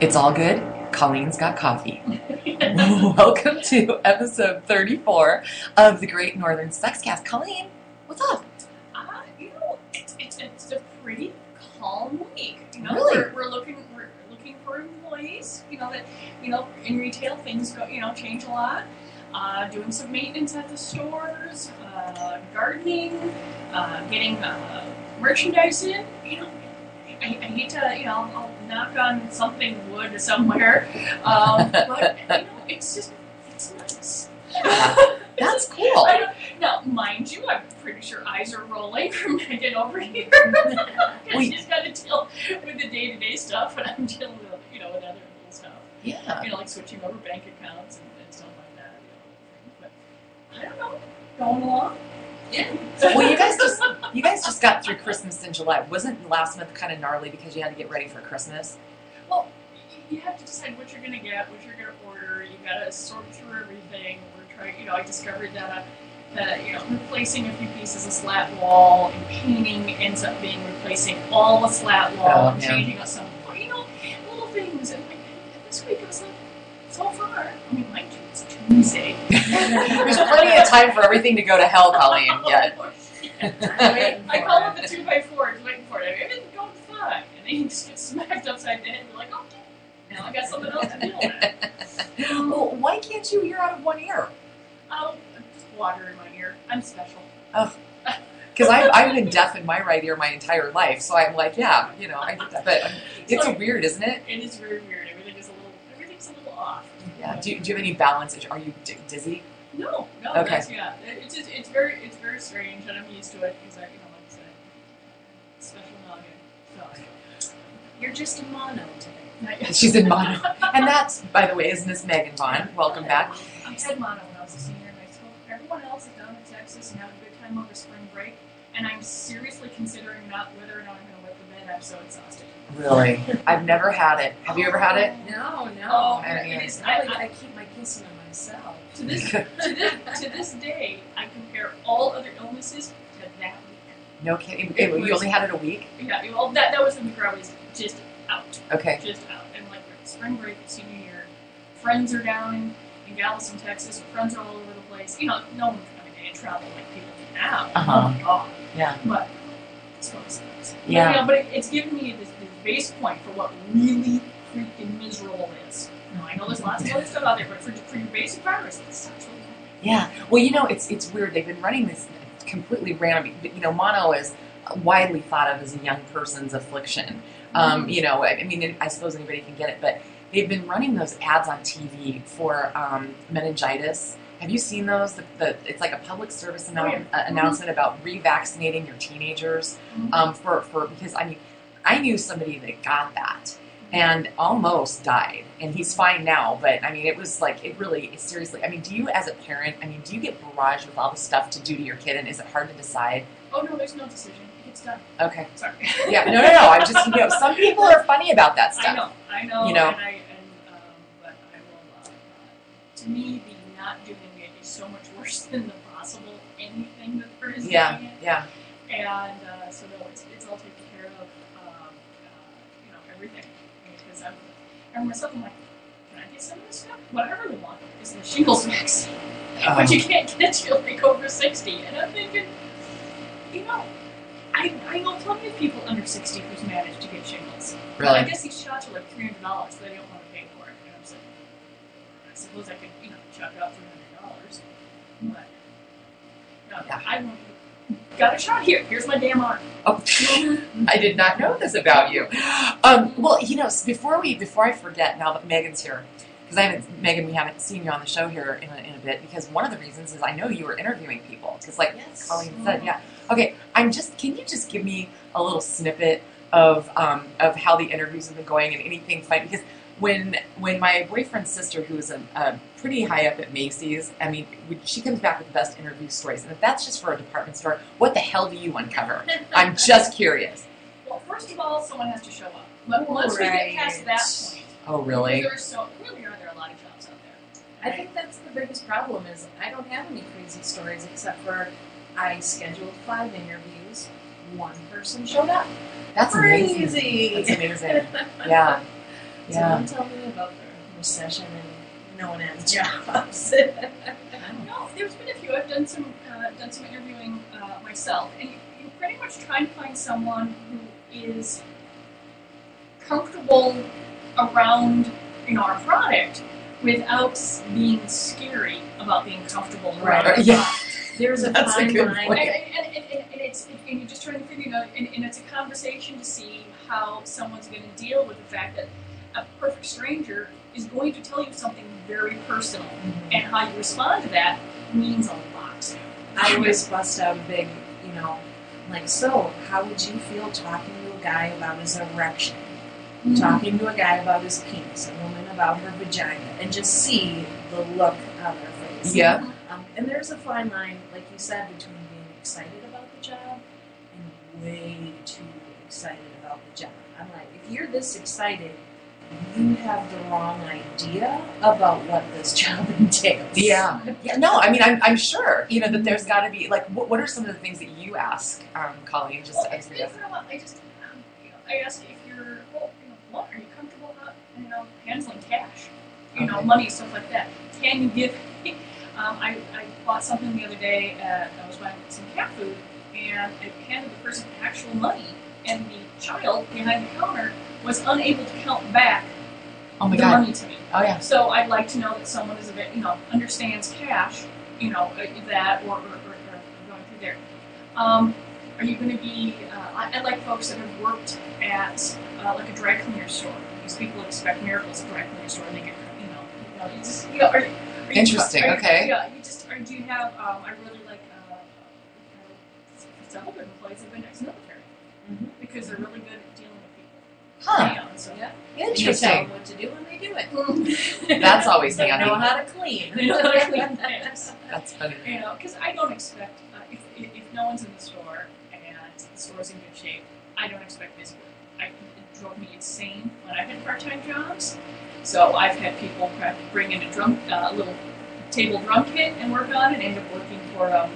It's all good. Colleen's got coffee. Welcome to episode 34 of the Great Northern Sexcast. Colleen, what's up? Uh, you know, it's, it's, it's a pretty calm week. You know, Really? we're, we're looking we're looking for employees. You know that you know in retail things go you know change a lot. Uh, doing some maintenance at the stores, uh, gardening, uh, getting uh, merchandise in. You know, I, I hate to you know I'll knock on something wood somewhere, um, but you know it's just it's nice. That's cool. I don't, now, mind you, I'm pretty sure eyes are rolling from Megan over here. Wait. She's got to deal with the day-to-day stuff, and I'm dealing with, you know, with other little stuff. Yeah. You know, like switching over bank accounts and, and stuff like that. You know, but I don't know, going along. Yeah. Well, you guys just you guys just got through Christmas in July. Wasn't last month kind of gnarly because you had to get ready for Christmas? Well, you have to decide what you're going to get, what you're going to order. You got to sort through everything. We're trying, you know, I discovered that, uh, that you know, replacing a few pieces of slat wall and painting ends up being replacing all the slat wall Oh, and yeah. changing up some, you know, little things. And, like, and this week I was like, so far, I mean, it's There's plenty of time for everything to go to hell, Colleen. Yet. I call it the two by four, just waiting for it. Everything's going fine. And then you just get smacked upside the head and you're like, okay, now I got something else to deal with. well, why can't you hear out of one ear? Oh, just water in my ear. I'm special. Oh. Because I've, I've been deaf in my right ear my entire life, so I'm like, yeah, you know, I get that. But um, it's a weird, isn't it? It is very weird. Everything is a little, everything's a little off. Yeah. Do, you- do you have any balance? Are you d- dizzy? No, no, Okay. yeah. It's just, it's very, it's very strange, and I'm used to it because I, you know, like I said, special noggin. So, You're just a mono today. She's in mono. And that's, by the way, is Miss Megan Vaughn. Welcome back. I had mono when I was a senior in high school. Everyone else is down in Texas and having a good time over spring break, and I'm seriously considering not whether or not I'm going to wet the bed. I'm so exhausted. Really? I've never had it. Have you ever had it? No, no. Oh, I mean, it is. I, I, I keep my kissing on myself. to this to this to this day, I compare all other illnesses to that week. No kidding. It you was- only had it a week? Yeah, well, that that was the week where I was just out, Okay. just out, and like spring break, senior year, friends are down in, in Galveston, Texas. Friends are all over the place. You know, no one's going to get in like people do now. Uh-huh. Oh my god. Yeah. But it's what it. Yeah. You know, but it, it's given me this, this base point for what really freaking miserable is. Now, I know there's lots of other stuff out there, but for, for your basic virus, it sucks really. Yeah. Well, you know, it's it's weird. They've been running this completely random. You know, mono is widely thought of as a young person's affliction. Um, you know, I I mean, I suppose anybody can get it, but they've been running those ads on TV for um, meningitis. Have you seen those? The, the, it's like a public service annou- Oh, yeah. uh, announcement about revaccinating your teenagers Mhm. um, for, for because I mean, I knew somebody that got that and almost died, and he's fine now. But I mean, it was like it really seriously. I mean, do you as a parent? I mean, do you get barraged with all the stuff to do to your kid, and is it hard to decide? Oh no, there's no decision. It's done. Okay, Sorry. yeah, no, no, no. I'm just you know, some people are funny about that stuff. I know, I know, You know. and I, and, um, but I will, uh, to me, the not doing it is so much worse than the possible anything that there is Yeah, doing it. yeah, And, uh, so no, it's, it's all taken care of, um, uh, you know, everything. Because I'm, I remember something like, can I get some of this stuff? What I really want is the shingles vaccine. Um, but you can't get till like over 60. And I'm thinking, you know, I, I know plenty of people under 60 who's managed to get shingles. But I guess these shots are like three hundred dollars, so they don't want to pay for it. And I'm saying, I suppose I could, you know, chuck out three hundred dollars. But no, Yeah. I got a shot here. Here's my damn arm. Oh, I did not know this about you. Um, well, you know, before we before I forget, now that Megan's here, because I haven't Megan, we haven't seen you on the show here in a, in a bit. Because one of the reasons is I know you were interviewing people. Because like Yes. Colleen said, yeah. Okay, I'm just. Can you just give me a little snippet of um, of how the interviews have been going and anything fun? Because when when my boyfriend's sister, who's a, a pretty high up at Macy's, I mean, she comes back with the best interview stories, and if that's just for a department store, what the hell do you uncover? I'm just curious. Well, first of all, someone has to show up. But once we get past that point, Oh, really? there's so really are there a lot of jobs out there. I think that's the biggest problem is I don't have any crazy stories except for I scheduled five interviews. One person showed up. That's amazing. Crazy. That's amazing. Yeah. So don't tell me about the recession and no one has jobs. No, there's been a few. I've done some uh, done some interviewing uh, myself, and you, you pretty much try and find someone who is comfortable around you know our product without being scary about being comfortable around Right. our Yeah. There's a That's a fine good line. point. And, and, and, and, and it's and you're just trying to figure out, and, and it's a conversation to see how someone's going to deal with the fact that a perfect stranger is going to tell you something very personal, and how you respond to that means a lot. I always bust out a big, you know, like, so how would you feel talking to a guy about his erection? Talking to a guy about his penis, a woman about her vagina, and just see the look on their face. Yeah. Um, and there's a fine line, like you said, between being excited about the job and way too excited about the job. I'm like, if you're this excited, you have the wrong idea about what this job entails. Yeah. Yeah. No, I mean, I'm, I'm sure, you know, that there's got to be, like, what, what are some of the things that you ask, um, Colleen, just Well, to it's answer been for a while. I just, um, you know, I ask if you're, well, you know, what are you comfortable about, you know, handling cash, you know, money, stuff like that. Can you give? Um, I, I bought something the other day. At, I was buying some cat food, and I handed the person actual money, and the child behind the counter was unable to count back Oh the God. money to me. Oh, yeah. So I'd like to know that someone is a bit, you know, understands cash, you know, uh, that or, or, or, or going through there. Um, are you going to be? Uh, I, I like folks that have worked at uh, like a dry cleaner store. because people expect miracles at a dry cleaner store, and they get, you know, you know, you just, you know, are, are you, Interesting, are you- okay. Yeah, you just, or do you have? Um, I really like uh, uh, several employees have been ex-military Mhm. Because they're really good at dealing with people. Huh. Yeah, so Yeah. You tell Interesting. them what to do when they do it. That's always They know how to clean. They know how to clean things. That's funny. You know, because I don't expect uh, if, if if no one's in the store and the store's in good shape, I don't expect busy work. It drove me insane when I had part-time jobs. So I've had people bring in a drum, uh, little table drum kit and work on it. End up working for um,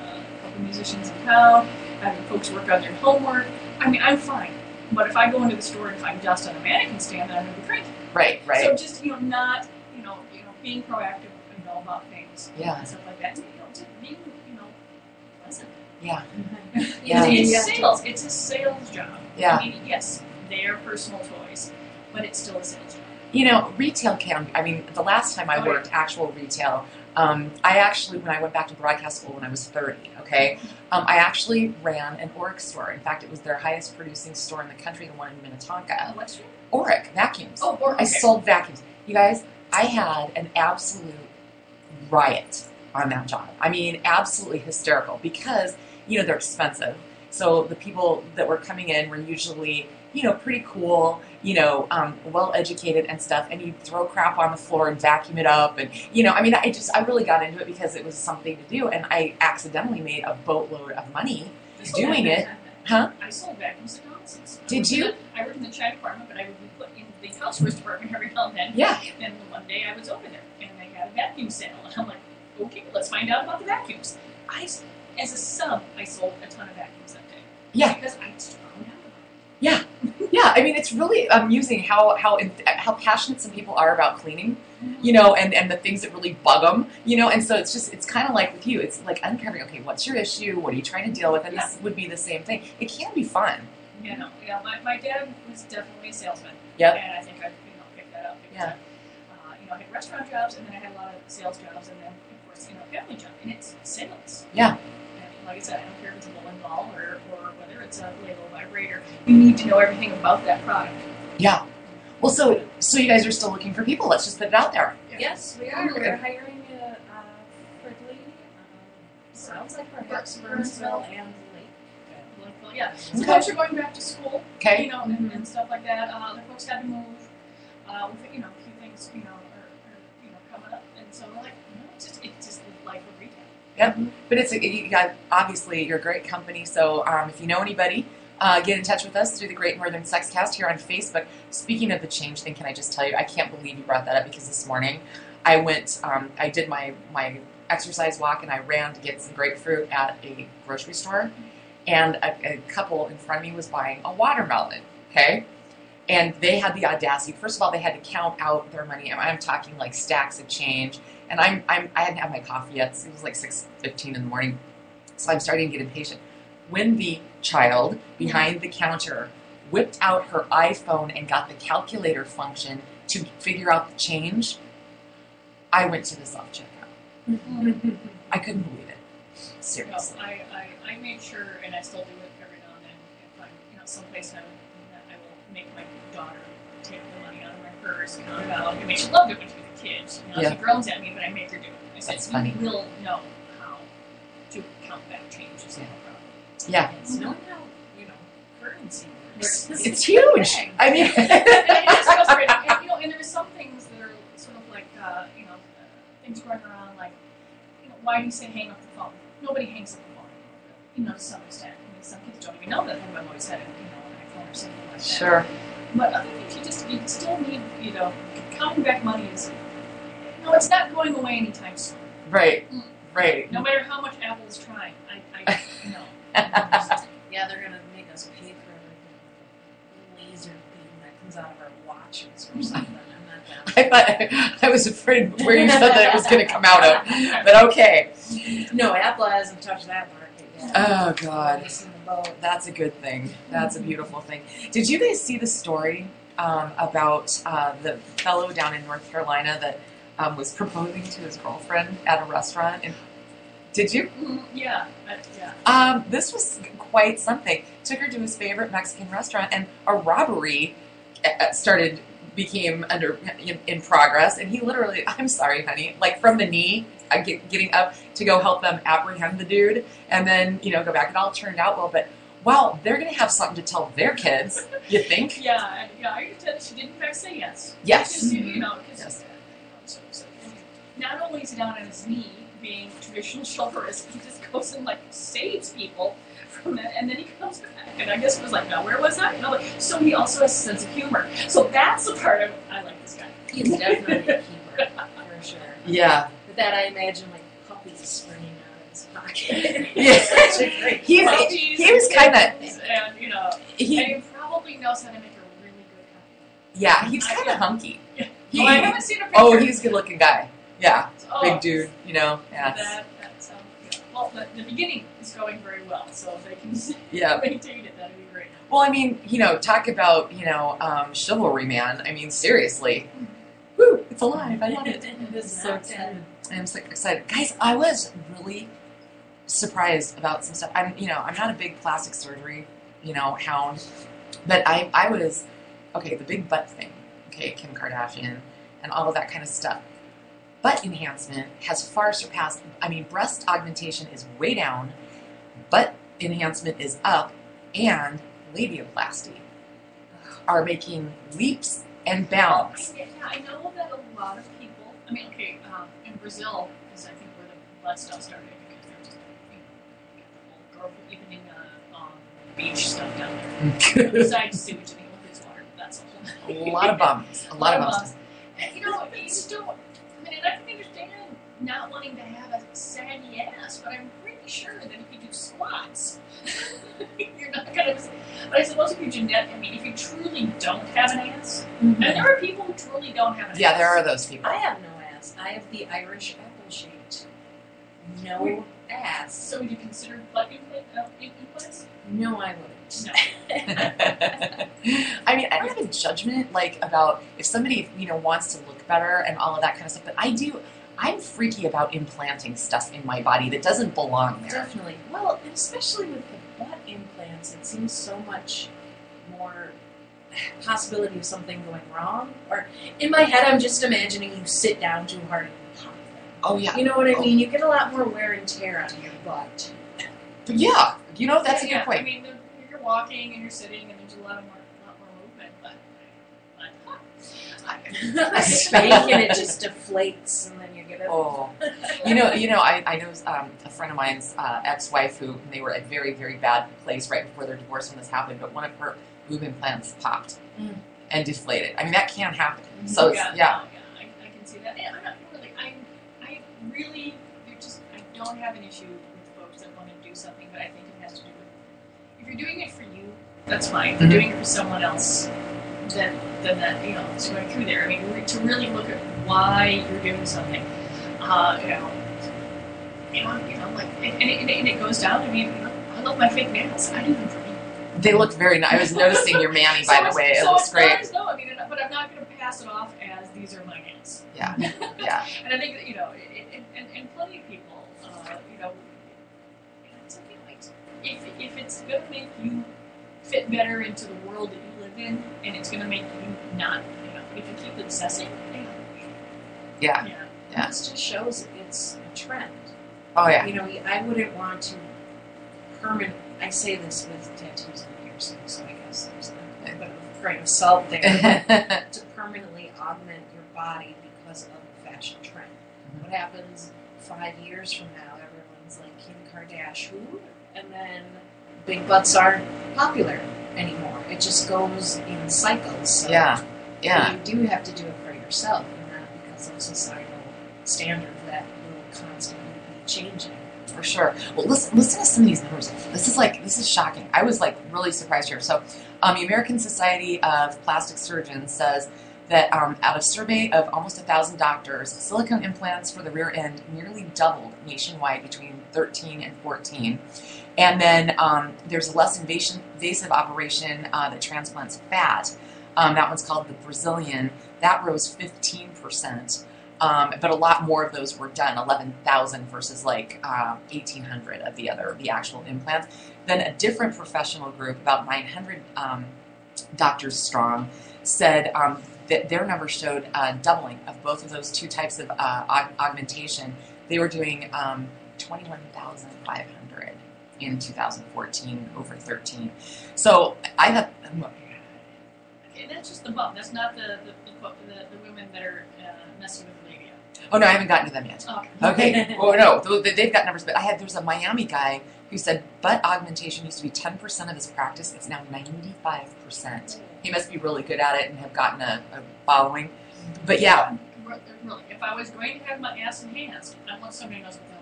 uh, a couple musicians in town, having folks work on their homework. I mean, I'm fine. But if I go into the store and find dust on a mannequin stand, then I'm going to be cranky. Right, right. So just you know, not you know, you know, being proactive, you know, about things Yeah. and stuff like that. And, you know, just being you know, pleasant. Yeah. It's, Yeah. it's Yeah. sales. It's a sales job. Yeah. I mean, yes, they are personal toys, but it's still a sales job. You know, retail can. I mean, the last time I Oh, yeah. worked actual retail, um, I actually, when I went back to broadcast school when I was 30, okay, um, I actually ran an Oreck store. In fact, it was their highest producing store in the country, the one in Minnetonka. Uh, what's your? Oreck vacuums. Oh, or, I sold vacuums. You guys, I had an absolute riot on that job. I mean, absolutely hysterical because, you know, they're expensive. So the people that were coming in were usually, you know, pretty cool, you know, um, well educated and stuff. And you'd throw crap on the floor and vacuum it up. And, you know, I mean, I just, I really got into it because it was something to do. And I accidentally made a boatload of money. doing it. Huh? I sold vacuums at Donaldson's. Did you? I worked in the China department, but I would be put in the housewares department every now and then. Yeah. And one day I was over there, and they had a vacuum sale, and I'm like, okay, let's find out about the vacuums. I, as a sub, I sold a ton of vacuums that day. Yeah. Because I just found out about it. Yeah, I mean, it's really amusing how how how passionate some people are about cleaning, you know, and and the things that really bug them, you know. And so it's just it's kind of like with you, it's like uncovering. Okay, what's your issue? What are you trying to deal with? And this would be the same thing. It can be fun. Know, yeah, my, my dad was definitely a salesman. Yep. And I think I, you know, picked that up. Because Yeah. I, uh, you know, I had restaurant jobs, and then I had a lot of sales jobs, and then, of course, you know, family job. And it's sales. Yeah. And like I said, I don't care if it's a bowling ball or, or whether it's a label vibrator. You need to know everything about that product. Yeah. Well, so so you guys are still looking for people. Let's just put it out there. Yes, we are. We're hiring a uh, quickly. Um, sounds like perhaps Burnsville and Lake. Like, yeah. So Okay. folks are going back to school, Okay. you know, and, and stuff like that. Uh, the folks had to move. Uh, with, you know, a few things, you know, are, are you know coming up, and so we're like, retail. But it's you got obviously you're a great company. So um, if you know anybody, uh, get in touch with us through the Great Northern Sex Cast here on Facebook. Speaking of the change thing, can I just tell you? I can't believe you brought that up because this morning I went, um, I did my my exercise walk and I ran to get some grapefruit at a grocery store, and a, a couple in front of me was buying a watermelon. Okay. and they had the audacity. First of all, they had to count out their money. I'm talking like stacks of change, and I'm, I'm I hadn't had my coffee yet. So it was like six fifteen in the morning, so I'm starting to get impatient. When the child behind the counter whipped out her iPhone and got the calculator function to figure out the change, I went to the self checkout. I couldn't believe it. No, Seriously. I, I, I made sure, and I still do it every now and then. If I'm, you know, someplace I, that I will make my daughter take the money out of my purse, You know, out. I mean, she loved it when she kid. You know, Yeah. she groans at me, but I make her do it. I said, That's funny. You will know how to count back change. It's no problem. Yeah. It's knowing how, you know, currency works. It's huge. I mean, and it just goes right. And, you know, and there's some things that are sort of like, uh, you know, uh, things going around like, you know, why do you say hang up the phone? Nobody hangs up the phone. You know, to some extent. I mean, some kids don't even know that their mom always had, you know, an iPhone or something like that. sure. But other things, you just you still need, you know, counting back money is. No, it's not going away anytime soon. Right. Mm. Right. No matter how much Apple is trying, I, I know. yeah, they're gonna make us pay for everything. Laser beam that comes out of our watches or something. I'm not I thought I was afraid where you said that it was going to come out of, but okay. No, Apple hasn't touched that market yet. Oh God, It's in the boat. that's a good thing. That's a beautiful thing. Did you guys see the story um, about uh, the fellow down in North Carolina that um, was proposing to his girlfriend at a restaurant? And did you? Mhm, yeah, I, yeah. Um, this was quite something. Took her to his favorite Mexican restaurant, and a robbery uh, started became under in, in progress. And he literally, I'm sorry, honey, like from the knee, uh, get, getting up to go help them apprehend the dude, and then you know go back. It all turned out well, but wow, they're gonna have something to tell their kids. You think? Yeah, yeah. I can tell she did in fact say yes. Yes. Because, you, you know, Yes. So, so, not only is he down on his knee being traditional chivalrous, he just goes and like saves people from it, and then he comes back. And I guess it was like, now where was I? You know, like, so he also has a sense of humor. So that's the part of I like this guy. He's definitely a keeper, for sure. Yeah. But that I imagine like puppies springing out of his pocket. Yeah. Such a great He's- Puppies he was kinda- and you know, He, and he probably knows how to make a really good cupcake. yeah, he was kind of hunky. Yeah. He, oh, I haven't seen a picture. oh, he's a good-looking guy. Yeah, Oh, big dude. You know. Yeah. That, that sounds good. Well, the, the beginning is going very well, so if they can Yeah. maintain it, that'd be great. Well, I mean, you know, talk about, you know, um, chivalry, man. I mean, seriously. Woo, it's alive. I love it. It is so not dead. I'm so excited. Guys, I was really surprised about some stuff. I'm, you know, I'm not a big plastic surgery, you know, hound, but I, I was, okay, the big butt thing, okay, Kim Kardashian and all of that kind of stuff. Butt enhancement has far surpassed, I mean, breast augmentation is way down, butt enhancement is up, and labiaplasty are making leaps and bounds. Yeah, I know that a lot of people. I mean, okay, um, in Brazil because I think where the blood stuff started because they're just you know, get the whole girl evening uh, um, beach stuff down there. Besides sewage and liquid water, that's a lot of bums. A lot of bums. And you know, you just don't. I mean, I can understand not wanting to have a saggy ass, but I'm pretty sure that if you do squats, you're not gonna. But I suppose if you're genetic, I mean, if you truly don't have an ass, and there are people who truly don't have an Yeah, ass. Yeah, there are those people. I have no ass. I have the Irish apple shaped. No ass. So would you consider butt implant, uh, implants? No, I wouldn't. I mean, I don't have a judgment like about if somebody you know wants to look better and all of that kind of stuff, but I do. I'm freaky about implanting stuff in my body that doesn't belong there. Definitely. Well, especially with the butt implants, it seems so much more possibility of something going wrong. Or in my head, I'm just imagining you sit down too hard and you pop them. Oh yeah, You know what I oh. mean? You get a lot more wear and tear on your butt. But yeah. You know that's a yeah, good point. I mean, the- walking and you're sitting, and there's a lot of more, lot more movement, but. but huh. a spank and it just deflates, and then you get it. Oh, you know, you know, I, I know um, a friend of mine's uh, ex-wife who they were at a very, very bad place right before their divorce when this happened, but one of her boob implants popped Mm. and deflated. I mean, that can happen. So it's, yeah, yeah, no, yeah, I, I can see that. And I'm not really, I, I really, you're just, I don't have an issue with folks that want to do something, but I think it has to do with, if you're doing it for you, that's fine. If you're Mhm. doing it for someone else, then than that you know is going through there. I mean, to really look at why you're doing something. Uh, you know, you know, you know, like, and, and, it, and it goes down. I mean, you know, I love my fake nails. I do them for me. They look very nice. I was noticing your Manny, by So the way. It so looks it's great. Nice, no, I mean, but I'm not going to pass it off as these are my nails. Yeah, yeah. And I think that, you know, it, it, and, and plenty of people, uh, you know, it's okay. Like, if if it's going to make you fit better into the world that you live in, and it's going to make you not, you know, if you keep obsessing, know, Yeah. yeah, Yeah. This just shows it's a trend. Oh, yeah. You know, I wouldn't want to permanent. I say this with tattoos and piercings, so I guess there's a bit of grain of salt there. to permanently augment your body because of a fashion trend. Mm-hmm. What happens five years from now? Everyone's like Kim Kardashian, and then big butts aren't popular anymore. It just goes in cycles. So yeah, yeah. you do have to do it for yourself, and not because of societal standards that will constantly be changing. For sure. Well, listen, listen to some of these numbers. This is like this is shocking. I was like really surprised here. So, um, the American Society of Plastic Surgeons says that um, out of survey of almost a thousand doctors, silicone implants for the rear end nearly doubled nationwide between 13 and 14. And then um, there's a less invasive, operation uh, that transplants fat. Um, that one's called the Brazilian. That rose 15 percent. Um, but a lot more of those were done, 11,000 versus like uh, 1,800 of the other, the actual implants. Then a different professional group, about 900 um, doctors strong, said um, that their number showed a doubling of both of those two types of uh, aug- augmentation. They were doing um, 21,500 in 2014 over 13. So I thought, Okay, that's just the bump. That's not the the, the, the, the women that are uh, messing with the media. oh no, I haven't gotten to them yet. Okay. Okay. oh no, th- th- they've got numbers. But I had there's a Miami guy who said butt augmentation used to be 10% of his practice. It's now 95%. He must be really good at it and have gotten a, a following. But yeah, Really, if I was going to have my ass enhanced, I want somebody who knows what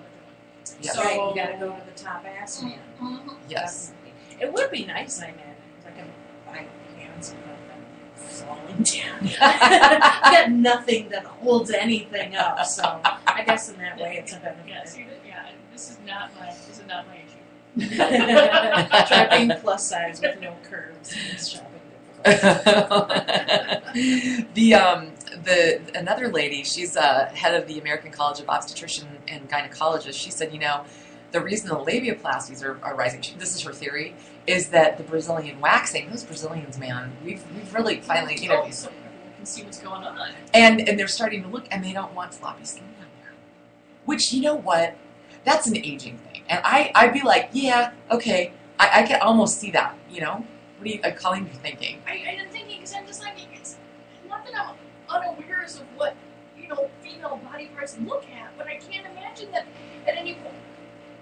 the hell they're doing. Yes. So right, you got to go to the top ass man. Mhm. yes, Definitely. It would be nice, I imagine. Like a my hands would falling down. I got nothing that holds anything up, so I guess in that way it's a Yeah, benefit. see, that- yeah, this is not my this is not my issue. Try being plus size with no curves makes shopping difficult. the um the another lady, she's uh, head of the American College of Obstetrician and Gynecologists. She said, you know, the reason the labiaplasties are, are rising. This is her theory. Is that the Brazilian waxing? Those Brazilians, man, we've we've really finally, you know, so you can see what's going on. And and they're starting to look, and they don't want floppy skin down there. Which you know what? That's an aging thing, and I I'd be like, yeah, okay, I, I can almost see that. You know, what are you, uh, Colleen, you thinking? I, I'm thinking because I'm just like it's not that I'm unaware of what you know female body parts look at, but I can't imagine that at any point.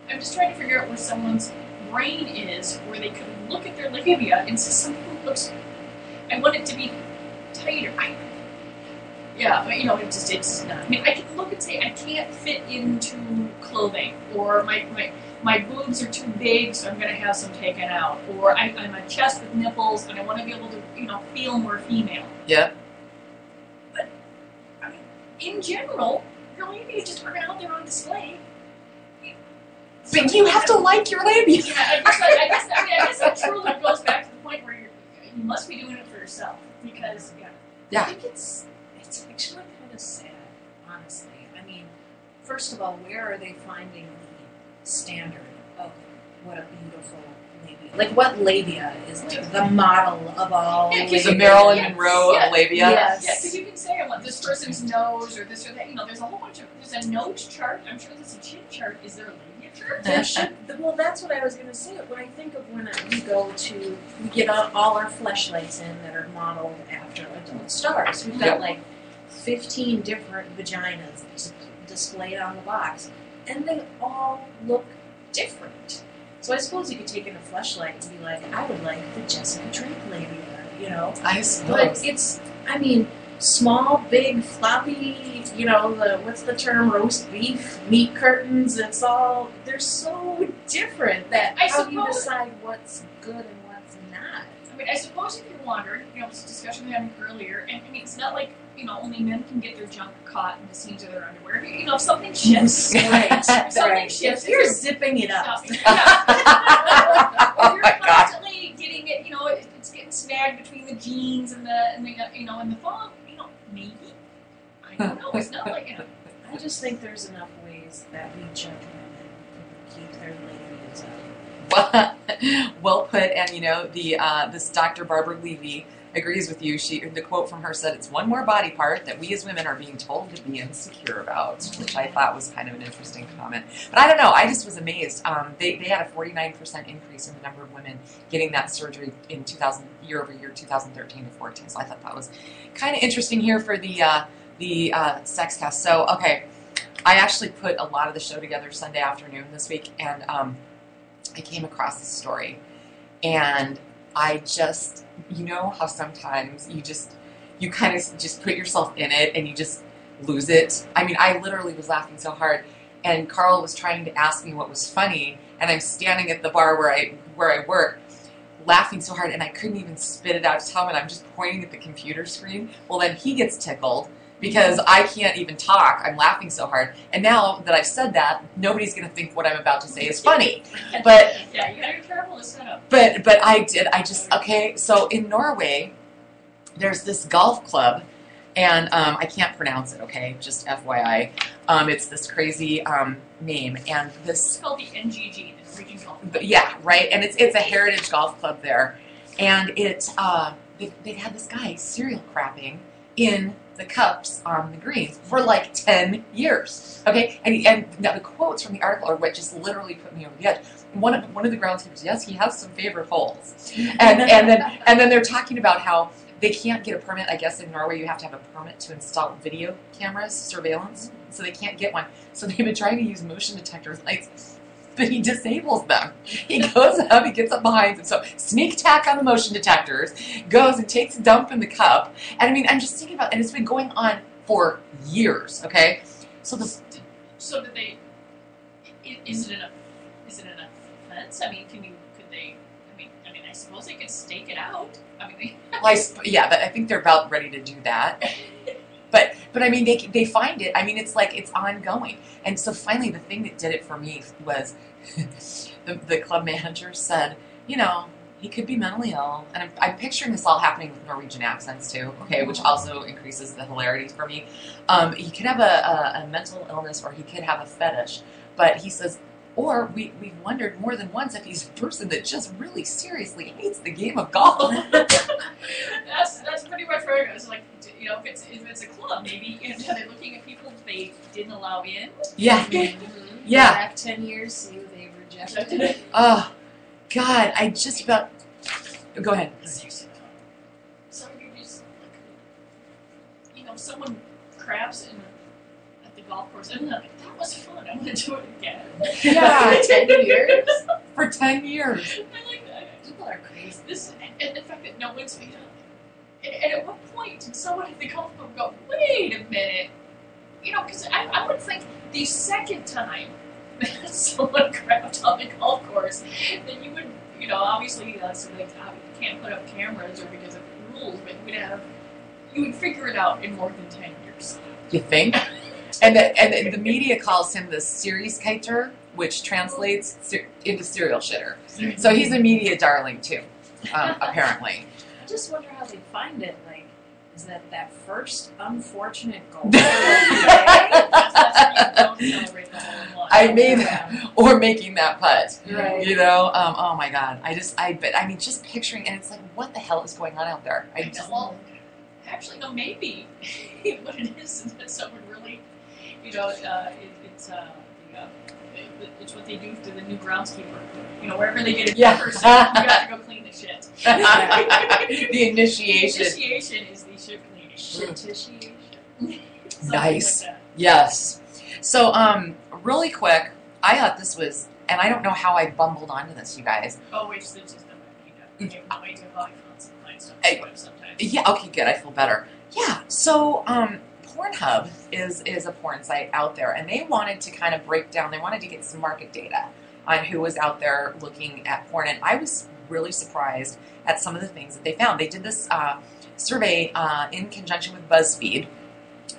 I'm just trying to figure out where someone's brain is, where they could look at their labia and say something looks. I want it to be tighter. I, yeah, but you know, it just it's not. I mean, I can look and say I can't fit into clothing, or my my my boobs are too big, so I'm going to have some taken out. Or I, I'm a chest with nipples, and I want to be able to, you know, feel more female. Yeah. In general, your labia just aren't out there on display. But you have to like your labia. Yeah, I guess, I, I guess, I mean, I guess that truly goes back to the point where you're, you must be doing it for yourself because, yeah. Yeah. I think it's it's actually kind of sad, honestly. I mean, first of all, where are they finding the standard of what a beautiful? Like, what labia is like the model of all? Yeah, 'cause Is a Marilyn yeah, Monroe yeah, of labia? Yes. Yeah, because you can say I want this person's nose or this or that. You know, there's a whole bunch of there's a nose chart. I'm sure there's a chin chart. Is there a labia chart? There well, that's what I was going to say. When I think of when we go to, we get all, all our fleshlights in that are modeled after adult stars. We've got Yep. like 15 different vaginas displayed on the box, and they all look different. So I suppose you could take in a fleshlight and be like, I would like the Jessica Drake labia, you know? I suppose. But suppose. it's, I mean, small, big, floppy, you know, the what's the term, roast beef, meat curtains. It's all they're so different that I how do you suppose- decide what's good and what's not? I mean, I suppose if you wondered, you know, this discussion we had earlier, and I mean, it's not like you know only men can get their junk caught in the seams of their underwear. You know, if something shifts, Right. if something right. shifts, If you're zipping it up. Stop it. Yeah. oh you're my god. constantly getting it, you know, it- it's getting snagged between the jeans and the and the you know and the thong. You know, maybe. I don't know. It's not like you know. I just think there's enough ways that we judge women and keep their ladies out. well, well put. And you know, the uh, this Dr. Barbara Levy agrees with you. She the quote from her said, "It's one more body part that we as women are being told to be insecure about," which I thought was kind of an interesting comment. But I don't know. I just was amazed. Um, they they had a 49 percent increase in the number of women getting that surgery in 2000 year over year, 2013 to 14. So I thought that was kind of interesting here for the uh, the uh, sex test. So okay. I actually put a lot of the show together Sunday afternoon this week, and um, I came across this story, and I just, you know, how sometimes you just, you kind of just put yourself in it and you just lose it. I mean, I literally was laughing so hard, and Carl was trying to ask me what was funny, and I'm standing at the bar where I where I work, laughing so hard, and I couldn't even spit it out to him, and I'm just pointing at the computer screen. Well, then he gets tickled because I can't even talk. I'm laughing so hard. And now that I've said that, nobody's going to think what I'm about to say is funny. But Yeah, you gotta be careful to set up. but but I did. I just okay. So in Norway, there's this golf club, and um, I can't pronounce it. Okay, just FYI, um, it's this crazy um, name, and It's this. called the NGG, the Norwegian Golf. But yeah, right. And it's it's a heritage golf club there, and it uh, they they had this guy serial crapping in the cups on the greens for like 10 years. Okay? And, and now the quotes from the article are what just literally put me over the edge. One of, one of the groundskeepers, yes, he has some favorite holes. And, and, then, and then they're talking about how they can't get a permit. I guess in Norway you have to have a permit to install video cameras, surveillance. So they can't get one. So they've been trying to use motion detector lights but he disables them. He goes up, he gets up behind them. So sneak attack on the motion detectors, goes and takes a dump in the cup. And I mean, I'm just thinking about, and it's been going on for years. Okay, so the So did they? Is it enough? Is it enough offense? I mean, can you? Could they? I mean, I mean, I suppose they could stake it out. I mean, they, well, I sp- yeah, but I think they're about ready to do that. But but I mean, they they find it. I mean, it's like it's ongoing. And so finally, the thing that did it for me was the, the club manager said, you know, he could be mentally ill, and I'm, I'm picturing this all happening with Norwegian accents too. Okay, which also increases the hilarity for me. Um, he could have a, a, a mental illness, or he could have a fetish. But he says, or we we've wondered more than once if he's a person that just really seriously hates the game of golf. that's that's pretty much where it goes. Like, you know, if it's if it's a club, maybe you know, they're looking at people they didn't allow in. yeah. Mhm. Yeah. Back ten years, see who they rejected. Oh, God, I just about. Go ahead. So you just you know, someone crabs in at the golf course, and they're like, that was fun. I'm gonna do it again. Yeah, ten years. For 10 years. I like that. People are crazy. This and the fact that no one's made up. And, and at what point did someone at the golf club go, wait a minute? You know, because I, I would think the second time that someone crapped on the golf course, then you would, you know, obviously, uh, so like, uh, you can't put up cameras or because of rules, but you would have, you would figure it out in more than 10 years. You think? And the, and the, the media calls him the series kiter, which translates ser- into serial shitter. So he's a media darling too, um, apparently. I just wonder how they find it. Like, is that that first unfortunate goal? of the day? That's, that's when you don't celebrate the hole in one. I made, or making that putt. Right. You know, um, oh my God! I just, I, but I mean, just picturing, and it's like, what the hell is going on out there? I I just, know, well, actually, no, maybe what it is is that someone you know, uh, it, it's uh, the, uh, it, it's what they do to the new groundskeeper. You know, wherever they get a Yeah. person, you got to go clean the shit. the initiation. Initiation is the shit cleaning. Something Nice. Like. Yes. So, um, really quick, I thought this was, and I don't know how I bumbled onto this, you guys. Oh, wait, so just not my I have no idea how I found some stuff Hey. on sometimes. Yeah. Okay. Good. I feel better. Yeah. So, um, Pornhub is is a porn site out there, and they wanted to kind of break down. They wanted to get some market data on who was out there looking at porn, and I was really surprised at some of the things that they found. They did this uh, survey uh, in conjunction with BuzzFeed,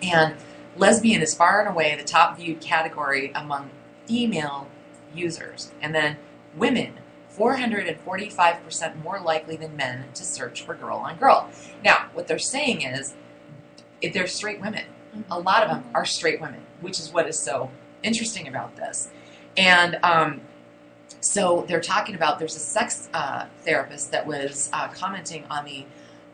and lesbian is far and away the top viewed category among female users. And then women, 445% more likely than men to search for girl on girl. Now, what they're saying is if they're straight women. A lot of them are straight women, which is what is so interesting about this. And um, so they're talking about there's a sex uh, therapist that was uh, commenting on the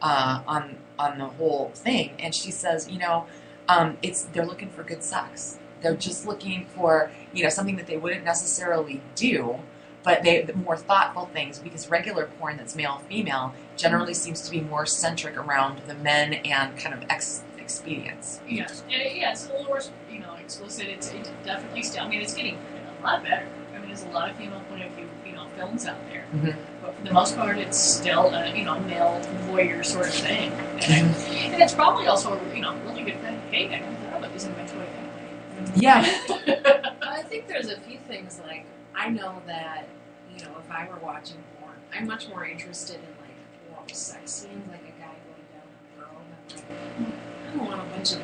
uh, on on the whole thing, and she says, you know, um, it's they're looking for good sex. They're just looking for you know something that they wouldn't necessarily do, but they more thoughtful things because regular porn that's male female generally seems to be more centric around the men and kind of ex expedience. Yes, and it, yeah, it's a little more, you know, explicit. It's it definitely still. I mean, it's getting a lot better. I mean, there's a lot of female point of view, you know, films out there. Mhm. But for the most part, it's still a you know male voyeur sort of thing, and, and it's probably also a you know really good thing. Hey, I never thought about using my toy Yeah. that way. I think there's a few things like I know that you know if I were watching porn, I'm much more interested in like oral sex scenes, like a guy going down on a girl. And I'm like, I don't want a bunch of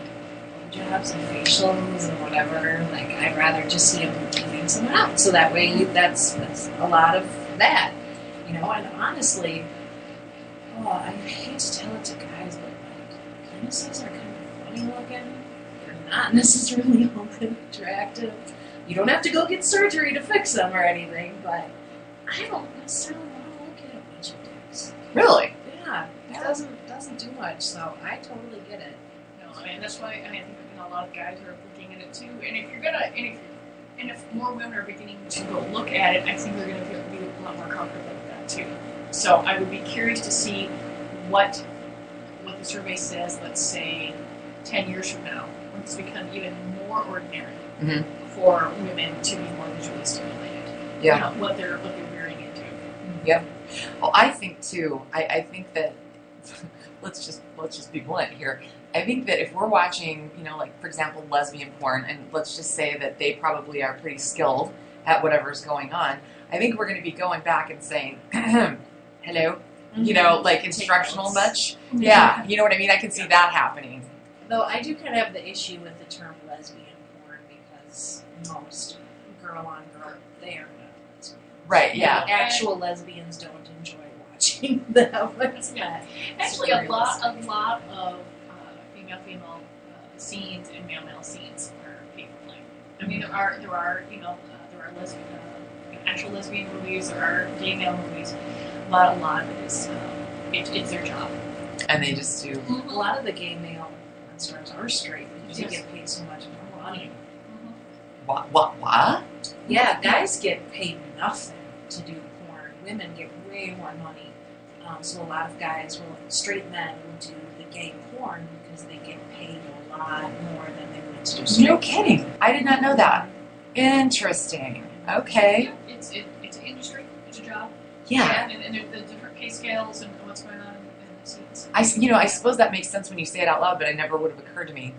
jobs and facials and whatever. Like I'd rather just see him beating someone up. So that way, you, that's that's a lot of that, you know. And honestly, oh, I hate to tell it to guys, but like penises are kind of funny looking. They're not necessarily all that attractive. You don't have to go get surgery to fix them or anything, but I don't necessarily want to look at a bunch of dicks. Really? Yeah, it doesn't doesn't do much, so I totally get it. And that's why I, mean, I think you know, a lot of guys are looking at it too. And if you're gonna, and if and if more women are beginning to go look at it, I think they're gonna feel, be a lot more comfortable with that too. So I would be curious to see what what the survey says. Let's say ten years from now, when it's become even more ordinary Mhm. for women to be more visually stimulated. Yeah. You know, what they're what they're veering into. Well, I think too. I, I think that let's just let's just be blunt here. I think that if we're watching, you know, like for example, lesbian porn, and let's just say that they probably are pretty skilled at whatever's going on. I think we're going to be going back and saying, "Hello," you mm-hmm. know, like instructional much. Yeah, you know what I mean. I can see that happening. Though I do kind of have the issue with the term lesbian porn because most girl on girl they are not lesbian. Right? Yeah. Actual lesbians don't enjoy watching them. It's. Actually, a lot, a lot of uh, female uh, scenes and male male scenes are pay for play. I mean, there are there are you know uh, there are lesbian uh, actual lesbian movies, there are gay male movies. A lot, a lot of it is uh, it, it's their job. And they just do. A lot of the gay male stars are straight because Yes. you get paid so much more money. What? What? What? Yeah, guys get paid nothing to do porn. Women get way more money. Um, so a lot of guys will, straight men will do the gay porn because they get paid a lot more than they would to do straight. No kidding. I did not know that. Interesting. Okay. Yeah, it's it, it's an industry. It's a job. Yeah. and, and there- the different pay scales and what's going on in the scenes. I, you know, I suppose that makes sense when you say it out loud, but it never would have occurred to me.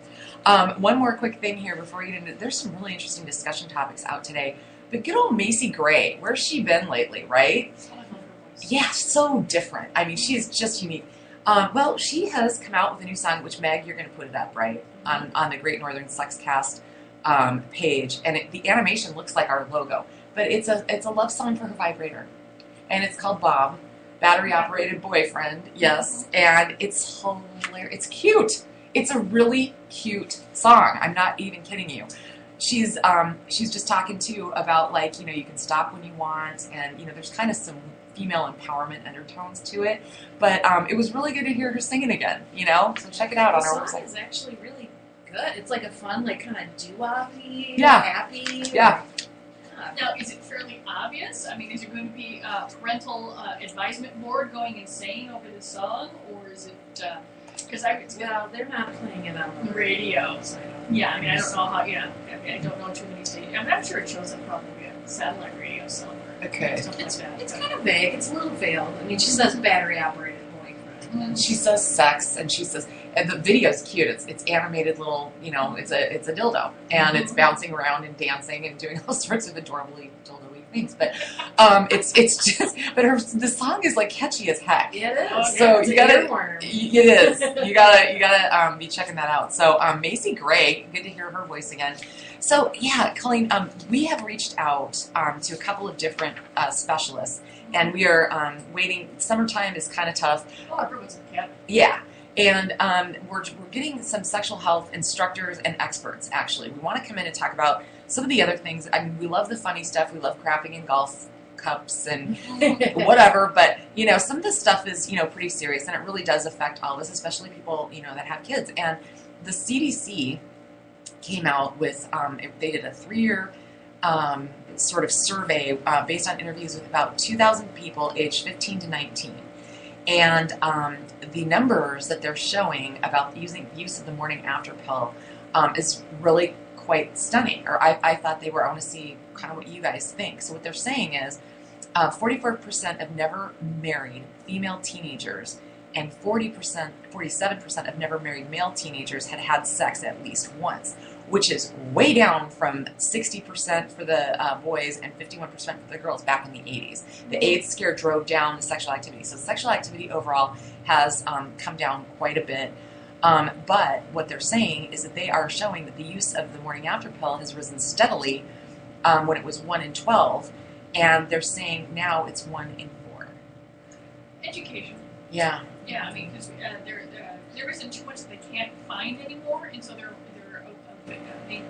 Um, one more quick thing here before we get into there's some really interesting discussion topics out today. But good old Macy Gray, where's she been lately, right? I love her voice. Yeah, so different. I mean, she is just unique. Um, well, she has come out with a new song, which Meg, you're going to put it up, right? On, on the Great Northern Sexcast um, page. And it, the animation looks like our logo. But it's a, it's a love song for her vibrator. And it's called Bob, Battery Operated Boyfriend. Yes. And it's hilarious. It's cute. It's a really cute song. I'm not even kidding you. She's um, she's just talking to you about like you know you can stop when you want and you know there's kind of some female empowerment undertones to it. But um, it was really good to hear her singing again. You know, so check it out on our website. is actually really good. It's like a fun, like kind of doo-wop-y, Yeah. happy. Yeah. Yeah. Now, is it fairly obvious? I mean, is there going to be a parental uh, advisement board going insane over the song, or is it? Because I it's Well, they're not playing it on the Radio. so I don't yeah, I mean, I don't know how. Yeah, I, mean, I don't know too many stations. I mean, I'm sure it shows up probably on satellite radio somewhere. Okay. It's, like that. it's kind of vague. It's a little veiled. I mean, she says battery operated boyfriend. She says sex, and she says, and the video's cute. It's it's animated little, you know, it's a it's a dildo, and it's bouncing around and dancing and doing all sorts of adorably dildo things but um, it's it's just but her the song is like catchy as heck. It is. So It's you gotta- earworm. It is. You gotta you gotta um, be checking that out. So um, Macy Gray, good to hear her voice again. So yeah, Colleen, um, we have reached out um, to a couple of different uh, specialists, and we are um, waiting. Summertime is kind of tough. Oh, everyone's cat. Yeah. And um, we're, we're getting some sexual health instructors and experts, actually. We want to come in and talk about some of the other things. I mean, we love the funny stuff. We love crapping in golf cups and whatever. But, you know, some of this stuff is, you know, pretty serious and it really does affect all of us, especially people, you know, that have kids. And the CDC came out with, um, they did a three year um, sort of survey uh, based on interviews with about 2,000 people aged 15 to 19. And um, the numbers that they're showing about using use of the morning after pill um, is really quite stunning. Or I, I thought they were. I want to see kind of what you guys think. So what they're saying is, uh, 44% of never married female teenagers and 40%, 47% of never married male teenagers had had sex at least once, which is way down from 60% for the uh, boys and 51% for the girls back in the 80s. The AIDS scare drove down the sexual activity. So sexual activity overall has um, come down quite a bit. Um, but what they're saying is that they are showing that the use of the morning after pill has risen steadily um, when it was 1 in 12. And they're saying now it's 1 in 4. Education. Yeah. Yeah, I mean, because uh, there, uh, there isn't too much that they can't find anymore, and so they're they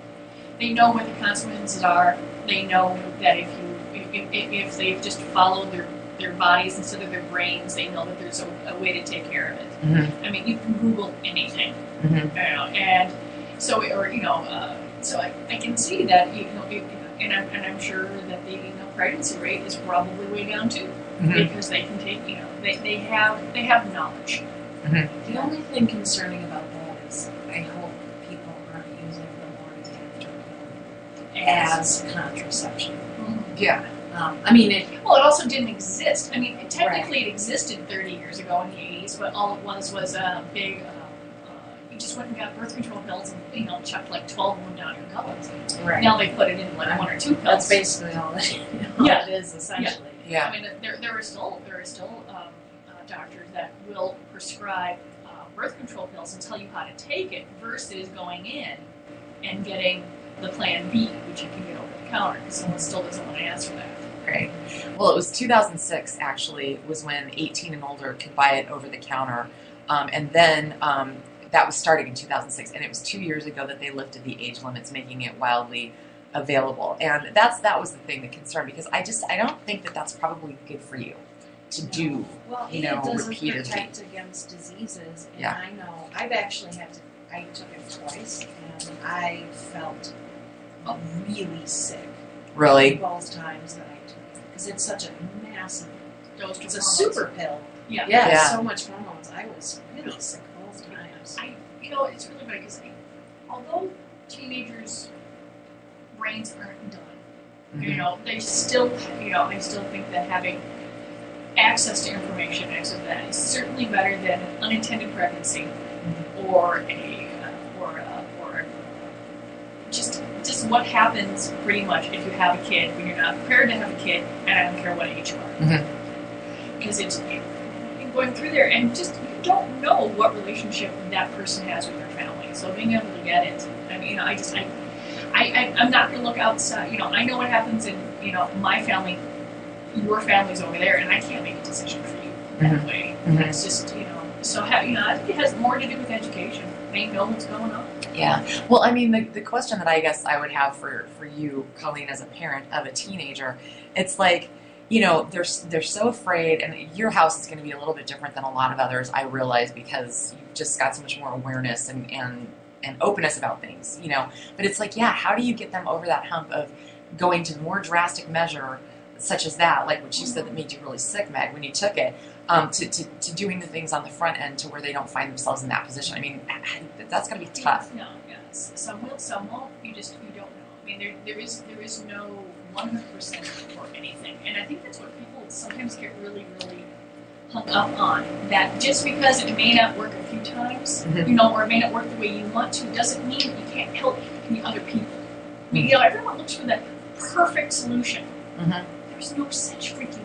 they know what the consequences are. They know that if you if, if, if they've just followed their their bodies instead of their brains, they know that there's a, a way to take care of it. Mm-hmm. I mean, you can Google anything, Mm-hmm. you know, and so or you know, uh, so I, I can see that you know, it, and I'm and I'm sure that the you know, pregnancy rate is probably way down too Mm-hmm. because they can take you know they, they have they have knowledge. The only thing concerning about that is I hope people aren't using the morning after pill as contraception. Yeah. Um, I mean, it, Well, it also didn't exist. I mean, it, technically, it existed 30 years ago in the 80s, but all it was was a big. Uh, uh, you just went and got birth control pills and you know chucked like 12 of them down your gullet. right. Now they put it in like one or two pills. That's basically all that all Yeah. it is, essentially. Yeah. I mean, there, there are still there are still um, uh, doctors that will prescribe uh, birth control pills and tell you how to take it versus going in and getting the Plan B, which you can get over the counter. Because someone still doesn't want to ask for that. Right. Well, it was 2006 actually was when 18 and older could buy it over the counter, um, and then um, that was starting in 2006, and it was two years ago that they lifted the age limits, making it wildly available. And that's that was the thing that concerned because I just I don't think that that's probably good for you to do. Well, You know, it doesn't repeatedly. protect against diseases. And Yeah. I know I've actually had to. I took it twice, and I felt really sick Really. both times that I took because it's such a massive. Dose It's a super pill. Yeah. Yeah, Yeah. so much hormones. I was really sick both times. I, you know, it's really funny because although teenagers' brains aren't done, you Mhm. know, they still, you know, I still think that having access to information, access to that, is certainly better than an unintended pregnancy or a uh, or a, or just just what happens pretty much if you have a kid when you're not prepared to have a kid, and I don't care what age you are, Mhm. because it's going through there and just you don't know what relationship that person has with their family. So being able to get it, I mean, you know, I just I, I, I I'm not gonna look outside. You know, I know what happens in you know my family, your family's over there, and I can't make a decision for you that way. Mhm. It's just you know. So you know, I think it has more to do with education. Know what's going on. Yeah. Well, I mean, the, the question that I guess I would have for, for you, Colleen, as a parent of a teenager, it's like, you know, they're, they're so afraid, and your house is going to be a little bit different than a lot of others, I realize, because you've just got so much more awareness and, and, and openness about things, you know. But it's like, yeah, how do you get them over that hump of going to more drastic measure, such as that, like what you said that made you really sick, Meg, when you took it, um, to, to, to doing the things on the front end to where they don't find themselves in that position? I mean, that's going to be tough. No, yeah. Some will, some won't. You just you don't know. I mean, there there is there is no one hundred percent for anything, and I think that's what people sometimes get really really hung up on. That just because it may not work a few times, Mhm. you know, or it may not work the way you want to, doesn't mean that you can't help the other people. I mean, you know, everyone looks for that perfect solution. Mhm. There's no such freaking.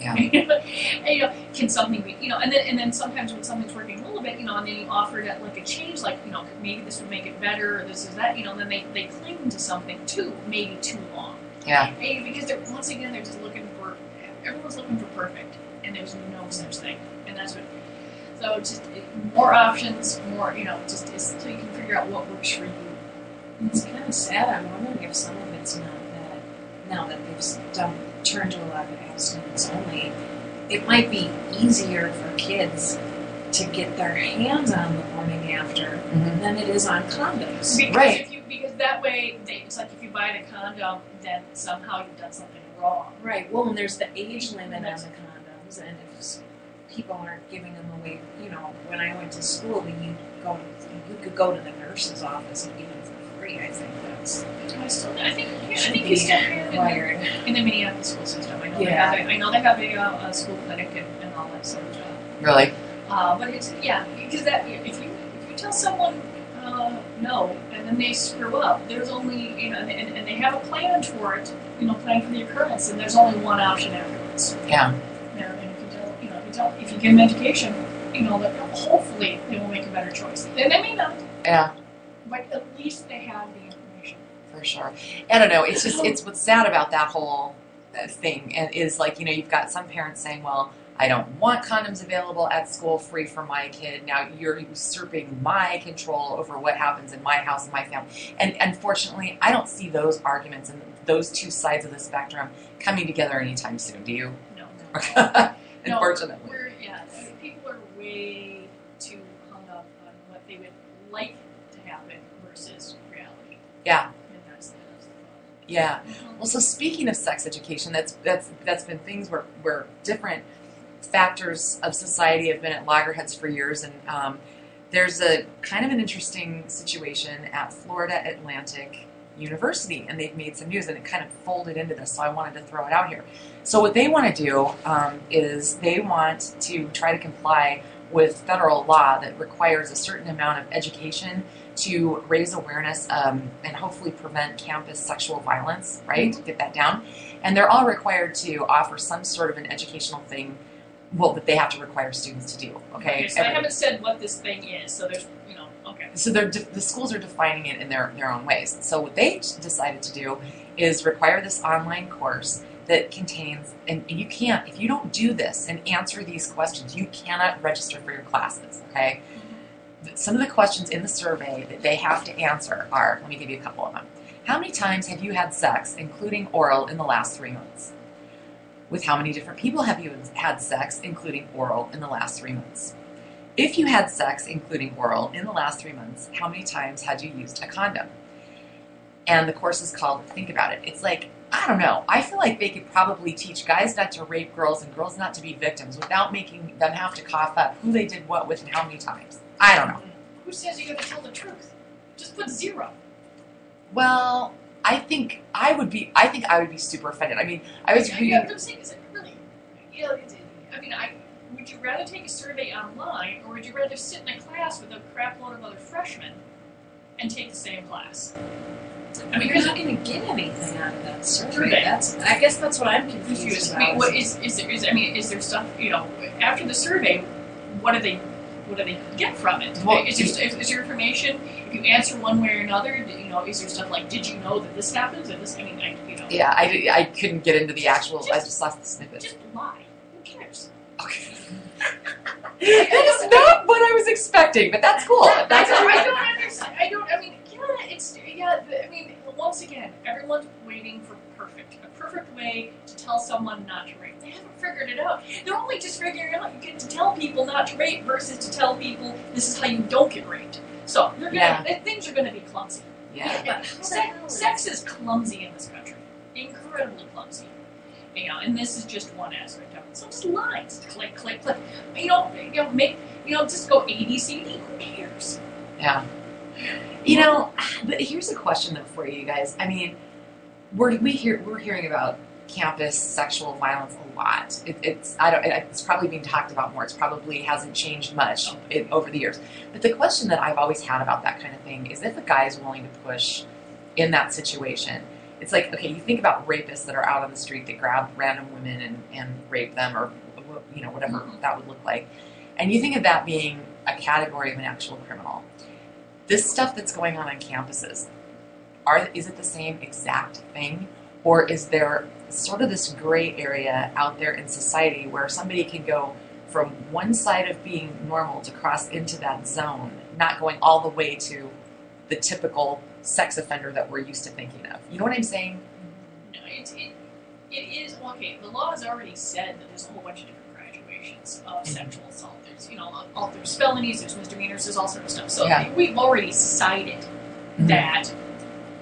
Yeah. and, you know, can something be, you know, and then and then sometimes when something's working a little bit, you know, and then you offer that like a change, like you know, maybe this would make it better, or this is that, you know, and then they they cling to something too, maybe too long. Yeah. Hey, because they're once again they're just looking for everyone's looking for perfect, and there's no such thing, and that's what. So just it, more options, more you know, just so you can figure out what works for you. It's kind of sad. I'm wondering if some of it's not that now that they've done turned to a lot of abstinence only. It might be easier for kids to get their hands on the morning after Mhm. than it is on condoms. Because Right. if you because that way they, it's like if you buy the condom, then somehow you've done something wrong. Right. Well, and there's the age limit on the condoms, and if people aren't giving them away, you know, when I went to school, you go, you could go to the nurse's office and get them for free. I think that's I still, I think, yeah, I should think be you still can required. in the Minneapolis school system. I know Yeah. they I know they have a, uh, a school clinic and, and all that sort of stuff. Really? Uh, but it's yeah, because that if you if you tell someone uh, no and then they screw up, there's only you know and, and they have a plan for it, you know, plan for the occurrence, and there's only one option afterwards. Yeah. You know, and if you tell you know if you tell if you give them education, you know that hopefully they will make a better choice. And they may not, Yeah. but at least they have the information. For sure. I don't know. It's just it's what's sad about that whole thing, and is like you know you've got some parents saying, well. I don't want condoms available at school free for my kid. Now you're usurping my control over what happens in my house and my family. And unfortunately, I don't see those arguments and those two sides of the spectrum coming together anytime soon. Do you? No, No, Unfortunately. We're, yeah, people are way too hung up on what they would like to happen versus reality. Yeah. And that's, that's the Yeah. Well, so speaking of sex education, that's that's that's been things where where different factors of society have been at loggerheads for years, and um, there's a kind of an interesting situation at Florida Atlantic University, and they've made some news, and it kind of folded into this, so I wanted to throw it out here. So what they want to do um, is they want to try to comply with federal law that requires a certain amount of education to raise awareness um, and hopefully prevent campus sexual violence, right? Get that down. And they're all required to offer some sort of an educational thing, well, that they have to require students to do, okay? so they Every- haven't said what this thing is, so there's, you know, okay. so they're de- the schools are defining it in their, their own ways. So what they decided to do is require this online course that contains, and you can't, if you don't do this and answer these questions, you cannot register for your classes, okay? Some of the questions in the survey that they have to answer are, let me give you a couple of them. How many times have you had sex, including oral, in the last three months? With how many different people have you had sex, including oral, in the last three months? If you had sex, including oral, in the last three months, how many times had you used a condom? And the course is called Think About It. It's like, I don't know. I feel like they could probably teach guys not to rape girls and girls not to be victims without making them have to cough up who they did what with and how many times. I don't know. Who says you gotta tell the truth? Just put zero. Well, I think I would be. I think I would be super offended. I mean, I was Yeah, reading. yeah, but I'm saying, is it really, you know, it's- I mean, I, would you rather take a survey online, or would you rather sit in a class with a crap load of other freshmen and take the same class? I mean, you're not going to get anything out of that survey. Survey. That's. I guess that's what I'm confused, confused. about. I mean, what is is there? Is I mean, is there stuff? You know, after the survey, what are they? What do they get from it? Well, is, there, is, there information? If you answer one way or another, you know, is there stuff like, did you know that this happens? Or this? I mean, I, you know, Yeah, I, I couldn't get into the actual. I just saw the snippet. just lie. Who cares? Okay. that is not what I was expecting, but that's cool. That's don't, I once again, everyone's waiting for perfect, a perfect way to tell someone not to rape. They haven't figured it out. They're only just figuring out you get to tell people not to rape versus to tell people this is how you don't get raped. So they're gonna Yeah. th- things are going to be clumsy. yeah. But how Sex, is- sex is clumsy in this country, incredibly clumsy. You know, and this is just one aspect of it. So just lines, click, click, click. You know, you know, make you know, just go A B C D. Who cares? Yeah. You know, but here's a question though for you guys. I mean, we're we hear we're hearing about campus sexual violence a lot. It, it's I don't. It's probably being talked about more. It's probably hasn't changed much in, over the years. But the question that I've always had about that kind of thing is if a guy is willing to push in that situation it's like okay, you think about rapists that are out on the street that grab random women and, and rape them, or you know whatever Mhm. that would look like, and you think of that being a category of an actual criminal. This stuff that's going on on campuses, are is it the same exact thing, or is there sort of this gray area out there in society where somebody can go from one side of being normal to cross into that zone, not going all the way to the typical sex offender that we're used to thinking of. You know what I'm saying? No, it's, it, it is okay. The law has already said that there's a whole bunch of different graduations of mm-hmm. sexual assault. There's you know, all, there's felonies, there's misdemeanors, there's all sorts of stuff. So Yeah. we've already cited that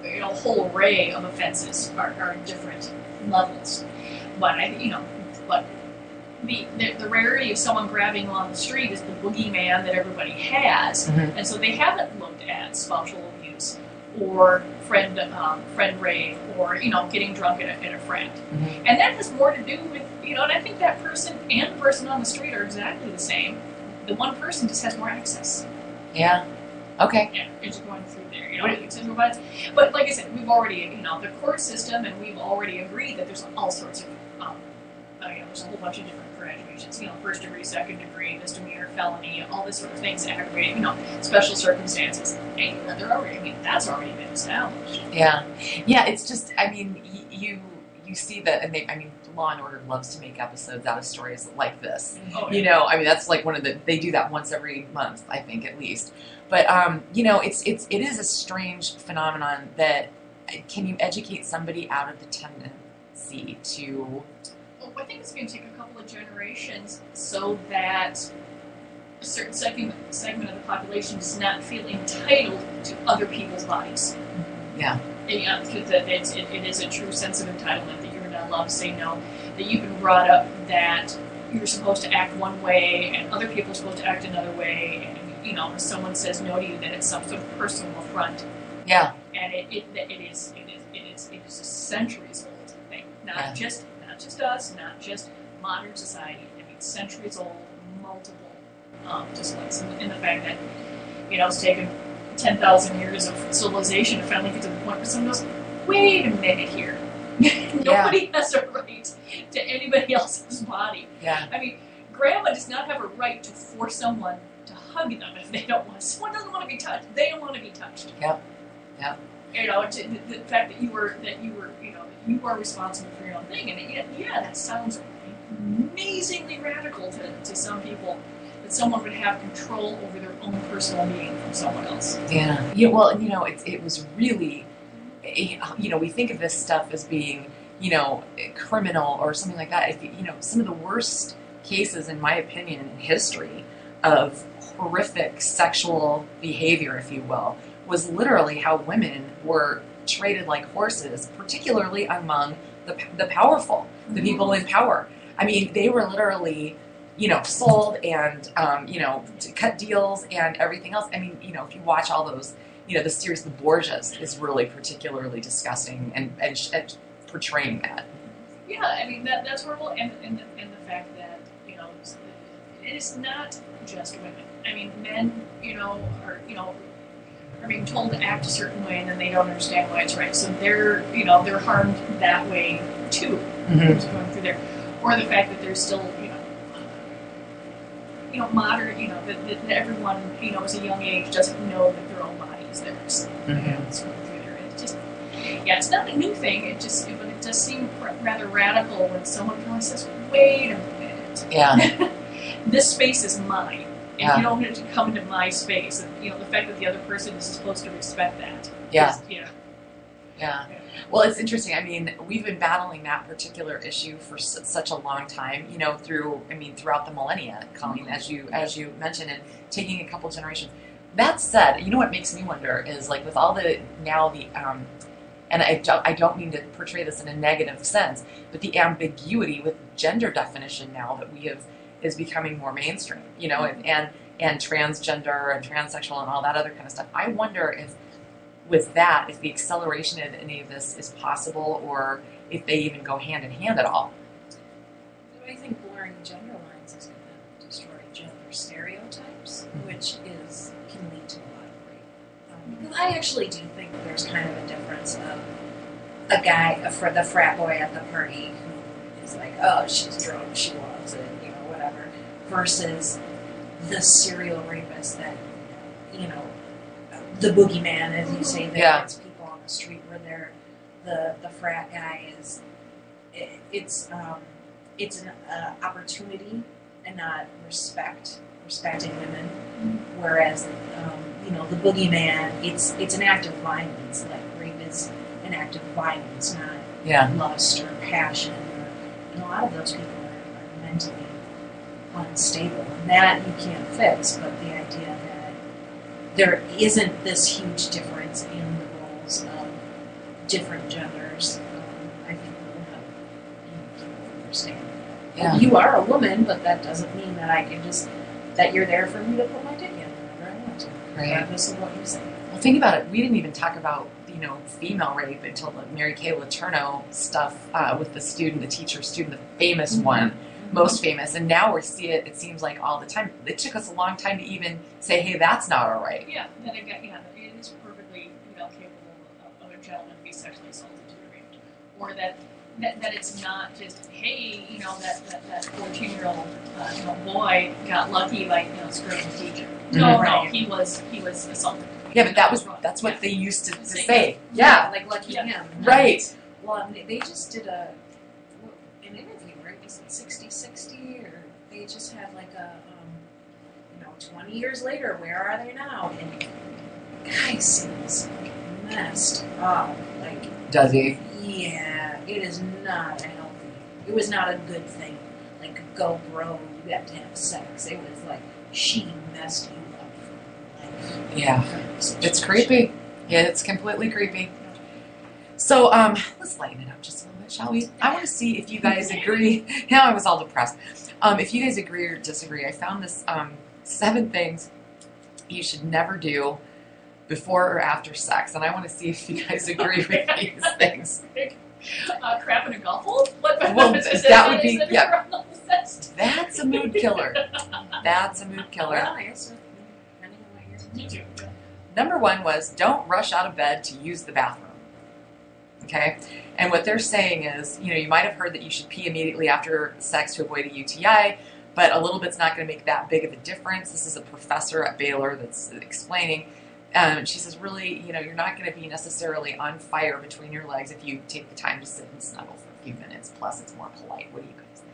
you know, a whole array of offenses are, are different levels. But I, you know, but the, the the rarity of someone grabbing along the street is the boogeyman that everybody has, Mhm. and so they haven't looked at spousal abuse or friend um, friend rape or you know getting drunk at a, at a friend, Mhm. and that has more to do with you know, and I think that person and the person on the street are exactly the same. The one person just has more access. Yeah. Okay. Yeah, it's just going through there, you know, you can but, but like I said, we've already, you know, the court system, and we've already agreed that there's all sorts of, um, uh, you know, there's a whole bunch of different you know, first degree, second degree, misdemeanor, felony, all this sort of things, aggravated, you know, special circumstances. And they're already, I mean, that's already been established. Yeah. Yeah. It's just, I mean, y- you you see that, and they, I mean, Law and Order loves to make episodes out of stories like this. Oh, You know, I mean, that's like one of the they do that once every month, I think, at least. But um, you know, it's it's it is a strange phenomenon that can you educate somebody out of the tendency to Well, I think it's going to take a generations so that a certain segment, segment of the population does not feel entitled to other people's bodies. Yeah. And, yeah, because it, it's, it, it is a true sense of entitlement that you're not allowed to say no, that you've been brought up that you're supposed to act one way and other people are supposed to act another way. And, you know, if someone says no to you, then it's some sort of personal affront. yeah And it, it, it is it is it is it is a centuries old thing. Not Yeah. just not just us, not just modern society. I mean centuries old, multiple um, disciplines. And, and the fact that, you know, it's taken ten thousand years of civilization to finally get to the point where someone goes, Wait a minute here. Nobody has a right to anybody else's body. yeah I mean, grandma does not have a right to force someone to hug them if they don't want. Someone doesn't want to be touched. They don't want to be touched. Yep. Yep. You know, to, the, the fact that you were that you were you know that you are responsible for your own thing, and yeah, yeah that sounds amazingly radical to, to some people. That someone would have control over their own personal being from someone else. yeah yeah well you know it, it was really eh, you know we think of this stuff as being you know criminal or something like that if, you know some of the worst cases in my opinion in history of horrific sexual behavior if you will was literally how women were treated like horses particularly among the, the powerful the people in power i mean they were literally you know sold and um, you know to cut deals and everything else i mean you know if you watch all those you know the series the borgias is really particularly disgusting and, and, sh- and portraying that Yeah, I mean that that's horrible, and and the, and the fact that you know it's- not just women. I mean, men, you know, are you know are being told to act a certain way, and then they don't understand why it's right. So they're you know they're harmed that way too. Who's going through there, or the fact that there's still you know. You know, modern. You know that, that, that everyone, you know, as a young age, doesn't know that their own body is theirs. Mm-hmm. It's going. It's just, yeah, it's not a new thing. It just, but it does seem r- rather radical when someone kind of says, "Wait a minute, yeah this space is mine, and Yeah. you don't get to come into my space." And, you know, the fact that the other person is supposed to respect that. yeah is- yeah. Yeah. Well, it's interesting. I mean, we've been battling that particular issue for s- such a long time. You know, through I mean, throughout the millennia, Colleen, as you as you mentioned, and taking a couple generations. That said, you know what makes me wonder is like with all the now the um, and I don't, I don't mean to portray this in a negative sense, but the ambiguity with gender definition now that we have is becoming more mainstream. You know, and and, and transgender and transsexual and all that other kind of stuff. I wonder if with that, if the acceleration of any of this is possible, or if they even go hand in hand at all. I think blurring gender lines is going to destroy gender stereotypes, which is can lead to a lot of rape. Um, because I actually do think there's kind of a difference of a guy, a fr- the frat boy at the party who is like, oh, she's drunk, she loves it, you know, whatever, versus the serial rapist that, you know, the boogeyman, as you say, that Yeah. people on the street where they're, the, the frat guy is, it, it's, um, it's an uh, opportunity and not respect, respecting women. Whereas, um, you know, the boogeyman, it's it's an act of violence. Like rape is an act of violence, not Yeah. lust or passion. Or, and a lot of those people are, are mentally unstable, and that you can't fix. But the there isn't this huge difference in the roles of different genders, um, I think will help you understand. Yeah. You are a woman, but that doesn't mean that I can just that you're there for me to put my dick in whenever I want to, Right. regardless of what you say. Well, think about it. We didn't even talk about you know female rape until the Mary Kay Letourneau stuff uh, with the student, the teacher student, the famous Mhm. one, most famous, and now we see it. It seems like all the time. It took us a long time to even say, "Hey, that's not all right." Yeah, then again, yeah, that it is perfectly you know capable of, of a gentleman to be sexually assaulted to be raped, or that, that that it's not just hey, you know that that that fourteen year old uh, you know boy got lucky by you know screwing his teacher. No, Mhm. no, Right. he was he was assaulted. Yeah, but that was that's what Yeah. they used to, to Say- say. Yeah, like lucky Yeah. him. Right. Well, and they- they just did a Was it 60 60 or they just had like a um, you know 20 years later, where are they now? And guy seems messed up. Like Does he? yeah, it is not a healthy. It was not a good thing. Like go bro, you have to have sex. It was like she messed you up for life. Yeah. It's creepy. Yeah, it's completely creepy. So, um, let's lighten it up just a little shall we? I want to see if you guys agree. Now I was all depressed. Um, if you guys agree or disagree, I found this um, seven things you should never do before or after sex, and I want to see if you guys agree with these things. Uh, crap in a golf hole? What, Well, that that- would be- yeah. on the list? That's a mood killer. That's a mood killer. Well, I guess depending on what you're Me too. Number one was don't rush out of bed to use the bathroom. Okay? And what they're saying is, you know, you might have heard that you should pee immediately after sex to avoid a UTI, but a little bit's not going to make that big of a difference. This is a professor at Baylor that's explaining. Um, she says, really, you know, you're not going to be necessarily on fire between your legs if you take the time to sit and snuggle for a few minutes. Plus, it's more polite. What do you guys think?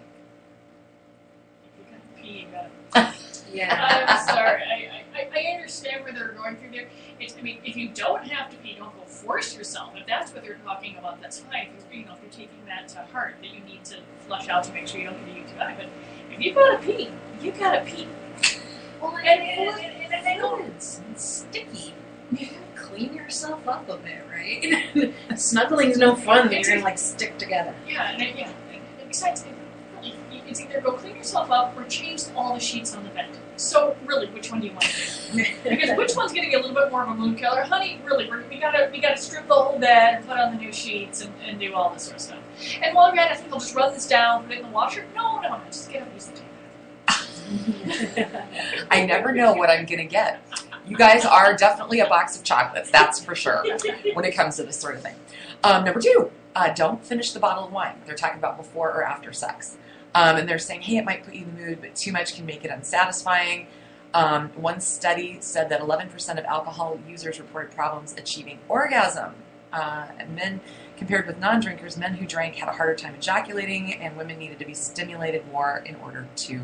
If you gotta pee, you Yeah. I'm sorry. I, I, I understand where they're going through there. It's, I mean, if you don't have to pee, don't go force yourself. If that's what they're talking about, that's fine. If you're, know, if you're taking that to heart, that you need to flush out to make sure you don't get a UTI. But if you've gotta pee, you've gotta pee. Well, And, and, and, and know It's, it's sticky. You clean yourself up a bit, right? Snuggling's no fun when you're gonna like stick together. Yeah, and yeah. And besides, it's either go clean yourself up or change all the sheets on the bed. So really, which one do you want to do? Because which one's going to get a little bit more of a mood killer, honey? Really, we're, we gotta we gotta strip the whole bed and put on the new sheets and, and do all this sort of stuff. And while you're at it, I think I'll just run this down, put it in the washer. No, no, no, just get up use the tape. I never know what I'm going to get. You guys are definitely a box of chocolates, that's for sure. when it comes to this sort of thing. Um, number two, uh, don't finish the bottle of wine. They're talking about before or after sex. Um, and they're saying, hey, it might put you in the mood, but too much can make it unsatisfying. Um, one study said that 11% of alcohol users reported problems achieving orgasm. Uh, and men, compared with non drinkers, men who drank had a harder time ejaculating, and women needed to be stimulated more in order to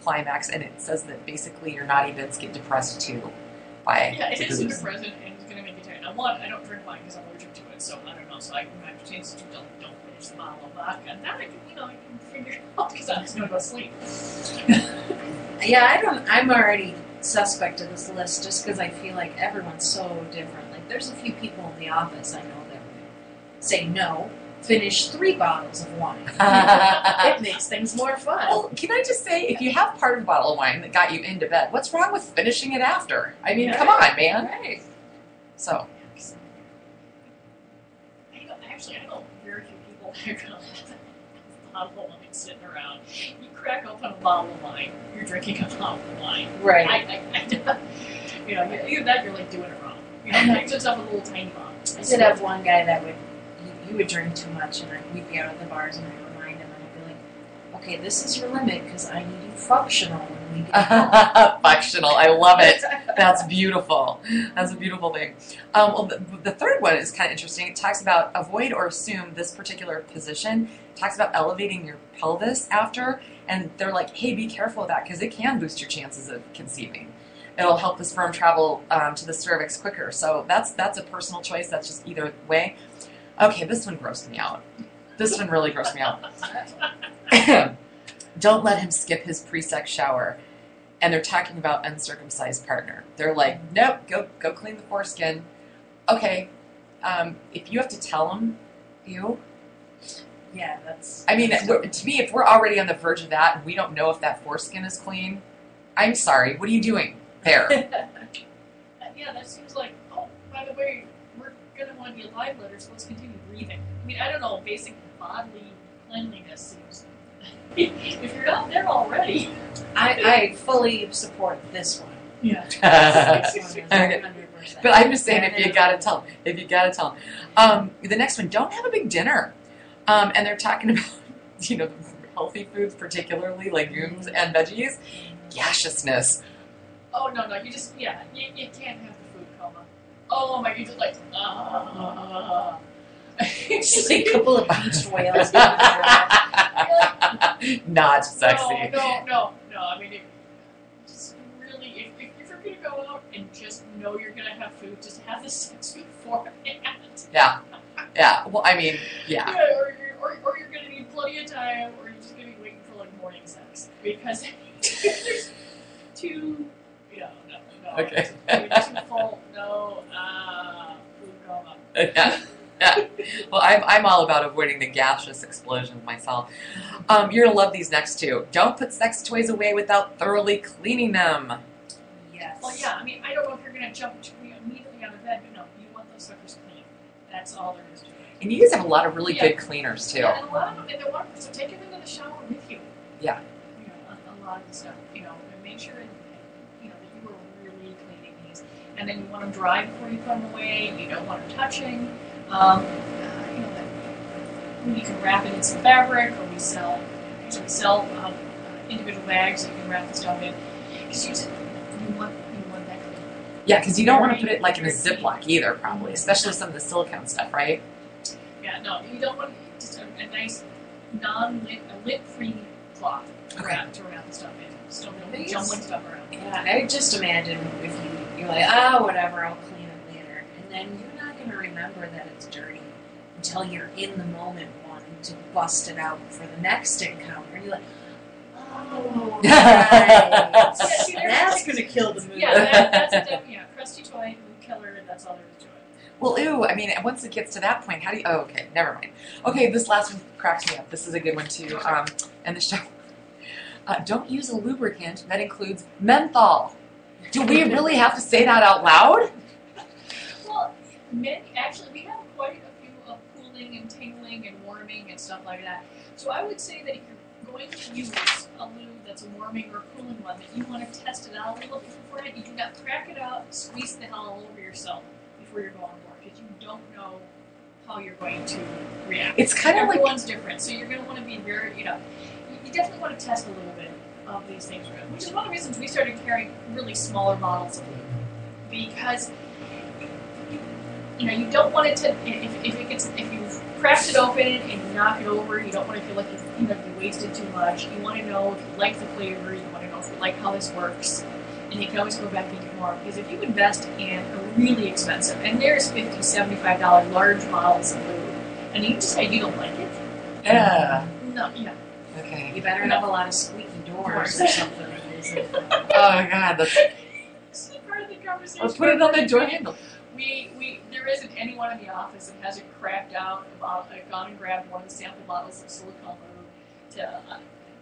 climax. And it says that basically your naughty bits get depressed too by Yeah, it is booze. depressant and it's going to make you tired. Now, one, I don't drink wine because I'm allergic to it, so I don't know. So I have to change to don't, don't finish the bottle of vodka. And that I can, you know, I can figure out because I'm just going to go sleep. Yeah, I don't. I'm already suspect of this list just because I feel like everyone's so different. Like, there's a few people in the office I know that would say no, finish three bottles of wine. it makes things more fun. Well, can I just say, if you have part of a bottle of wine that got you into bed, what's wrong with finishing it after? I mean, Yeah. come on, man. right. So, I know, actually, I know very few people that are going to have a bottle of wine sitting around. You crack open a bottle of wine, you're drinking a bottle of wine. Right. I, I, I, you know, either that you're like doing it wrong. You know, mix yourself a little tiny bottle. I did have one guy that would. He, he would drink too much, and I, we'd be out at the bars, and I'd remind him, and I'd be like, "Okay, this is your limit because I need you functional Functional. I love it. That's beautiful. That's a beautiful thing. Um, well, the, the third one is kind of interesting. It talks about avoid or assume this particular position. It talks about elevating your pelvis after, and they're like, hey, be careful of that because it can boost your chances of conceiving. It'll help the sperm travel um, to the cervix quicker. So that's that's a personal choice. That's just either way. Okay, this one grossed me out. This one really grossed me out. Don't let him skip his pre-sex shower. And they're talking about uncircumcised partner. They're like, nope, go go clean the foreskin. Okay, um, if you have to tell them, you. yeah, that's. I mean, to me, if we're already on the verge of that and we don't know if that foreskin is clean, I'm sorry. What are you doing there? yeah, that seems like, oh, by the way, we're going to want to be alive letters, so let's continue breathing. I mean, I don't know, basic bodily cleanliness seems. if you're not there already. I, I fully support this one. Yeah. This one is Okay. But I'm just saying, if you gotta tell them, if you gotta tell them. Um, the next one, don't have a big dinner. Um, and they're talking about, you know, healthy foods, particularly legumes and veggies. Gaseousness. Oh, no, no, you just, yeah, you, you can't have the food coma. Oh my, you just like, ah. Just like a couple of beach whales. Not sexy. No, no, no, no. I mean, it, just really, if, if, if you're gonna go out and just know you're gonna have food, just have the sex beforehand. Yeah. Yeah. Well, I mean, yeah. or, you're, or, or you're gonna need plenty of time, or you're just gonna be waiting for like morning sex because there's two. you know, no, no. Okay. Too full. No, uh, food coma. yeah. Yeah. Well, I'm, I'm all about avoiding the gaseous explosions myself. Um, you're gonna love these next two. Don't put sex toys away without thoroughly cleaning them. Yes. Well, yeah. I mean, I don't know if you're gonna jump to, immediately on the bed, but no, you want those suckers clean. That's all there is to it. And you guys have a lot of really Yeah. good cleaners too. Yeah, and a lot of them, and they want so take them into the shower with you. Yeah. You know, a, a lot of the stuff. You know, and make sure that, you know that you are really cleaning these, and then you want them dry before you put them away. You don't want them touching. Um, uh, you know that you can wrap it in some fabric, or we sell. So we sell um, uh, individual bags that you can wrap the stuff in. Because you, just- you want you want that clean. Yeah, because you don't want to put it like in a Ziploc either, probably, especially some of the silicone stuff, right? Yeah, no, you don't want just a, a nice non-lit, a lit-free cloth to Okay. wrap to wrap the stuff in. So we don't be Yes. jumbling stuff around. Yeah, I just imagine if you you're like, ah, whatever, I'll clean it later, and then you're to remember that it's dirty until you're in the moment wanting to bust it out for the next encounter, and you're like, oh, Yeah, see, that's going to kill the mood. Yeah, that, that's def- yeah, crusty toy, mood killer. That's all there is to it. Well, ew, I mean, once it gets to that point, how do you. Oh, okay, never mind. Okay, this last one cracks me up. This is a good one, too. Um, and the show. Uh, don't use a lubricant that includes menthol. Do we really have to say that out loud? Many actually we have quite a few of cooling and tingling and warming and stuff like that. So I would say that if you're going to use a lube that's a warming or cooling one, that you want to test it out a little bit beforehand. You do not crack it out, squeeze the hell all over yourself before you're going on board because you don't know how you're going to react. It's kind of like. Everyone's different, so you're going to want to be very, you know, you- you definitely want to test a little bit of these things, which is one of the reasons we started carrying really smaller bottles of lube because you know you don't want it to if, if it gets if you've cracked it open and you knock it over, you don't want to feel like you've you know you wasted too much. You want to know if you like the flavor, you want to know if you like how this works. And you can always go back and get more because if you invest in a really expensive and there's 50 75 dollar large bottles of lube and you just say you don't like it Yeah. no yeah Okay. You better have a lot of squeaky doors or something. Oh, God. That's, this is part of the conversation let's put it on the door handle. We, we, there isn't anyone in the office that hasn't cracked out about, uh, gone and grabbed one of the sample bottles of silicone lube to uh,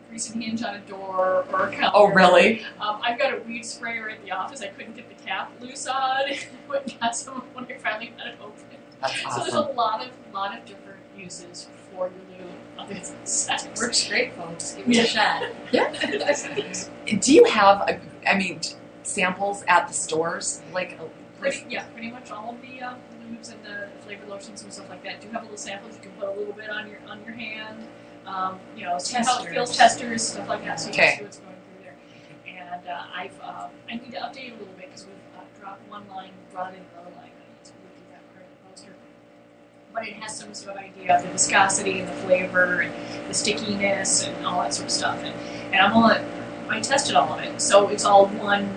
grease a hinge on a door or a counter. Oh, really? Um, I've got a weed sprayer at the office. I couldn't get the cap loose on. Went got some when I finally got it open. That's So there's a lot of, lot of different uses for your lube other than sex. Works great, folks. Give it a shot. Do you have, a, I mean, samples at the stores? Like, Pretty, yeah, pretty much all of the uh, lubes and the flavored lotions and stuff like that do have a little samples. You can put a little bit on your on your hand. Um, you know, see how it feels, testers, stuff like that, so you Okay. can see what's going through there. And uh, I've um, I need to update it a little bit because we've uh, dropped one line, brought in another line. I need to redo that part of the poster. But it has some sort of idea of the viscosity and the flavor and the stickiness and all that sort of stuff. And, and I'm gonna I tested all of it, so it's all one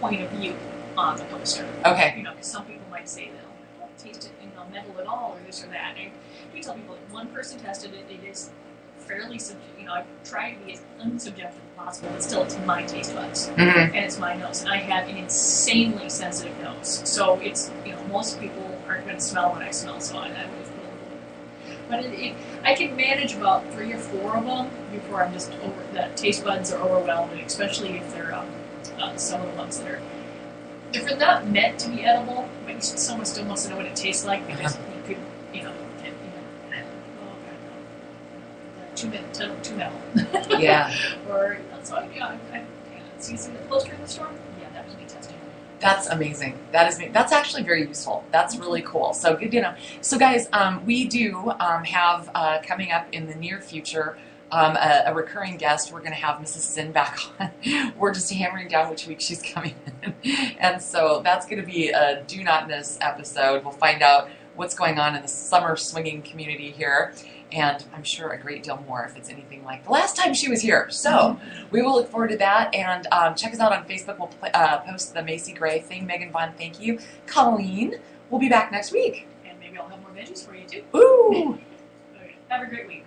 point of view on the poster Okay. you know, because some people might say that oh, I don't taste it, you know, metal at all, or this or that. And we tell people that one person tested it, it is fairly subjective. You know, I try to be as unsubjective as possible, but still, it's my taste buds hmm and it's my nose, and I have an insanely sensitive nose. So it's you know, most people aren't going to smell what I smell, so I, I would put a little bit. But it, it, I can manage about three or four of them before I'm just over. The taste buds are overwhelmed, especially if they're um, uh, some of the ones that are if they're not meant to be edible, but you- someone still wants to know what it tastes like because you could, you know, get, you know, oh too metal, too metal, Yeah. or so yeah, I, I, yeah. So you see the poster in the store? Yeah, that was me testing. That's amazing. That is that's actually very useful. That's really cool. So good to know. So guys, um, we do um, have uh, coming up in the near future um, a, a recurring guest. We're going to have Mrs. Sin back on. We're just hammering down which week she's coming in, and so that's going to be a do not miss episode. We'll find out what's going on in the summer swinging community here. And I'm sure a great deal more if it's anything like the last time she was here. So, we will look forward to that. And um, check us out on Facebook. We'll pl- uh, post the Macy Gray thing. Megan Vaughn, thank you. Colleen, we'll be back next week. And maybe I'll have more veggies for you too. Ooh! Okay. Have a great week.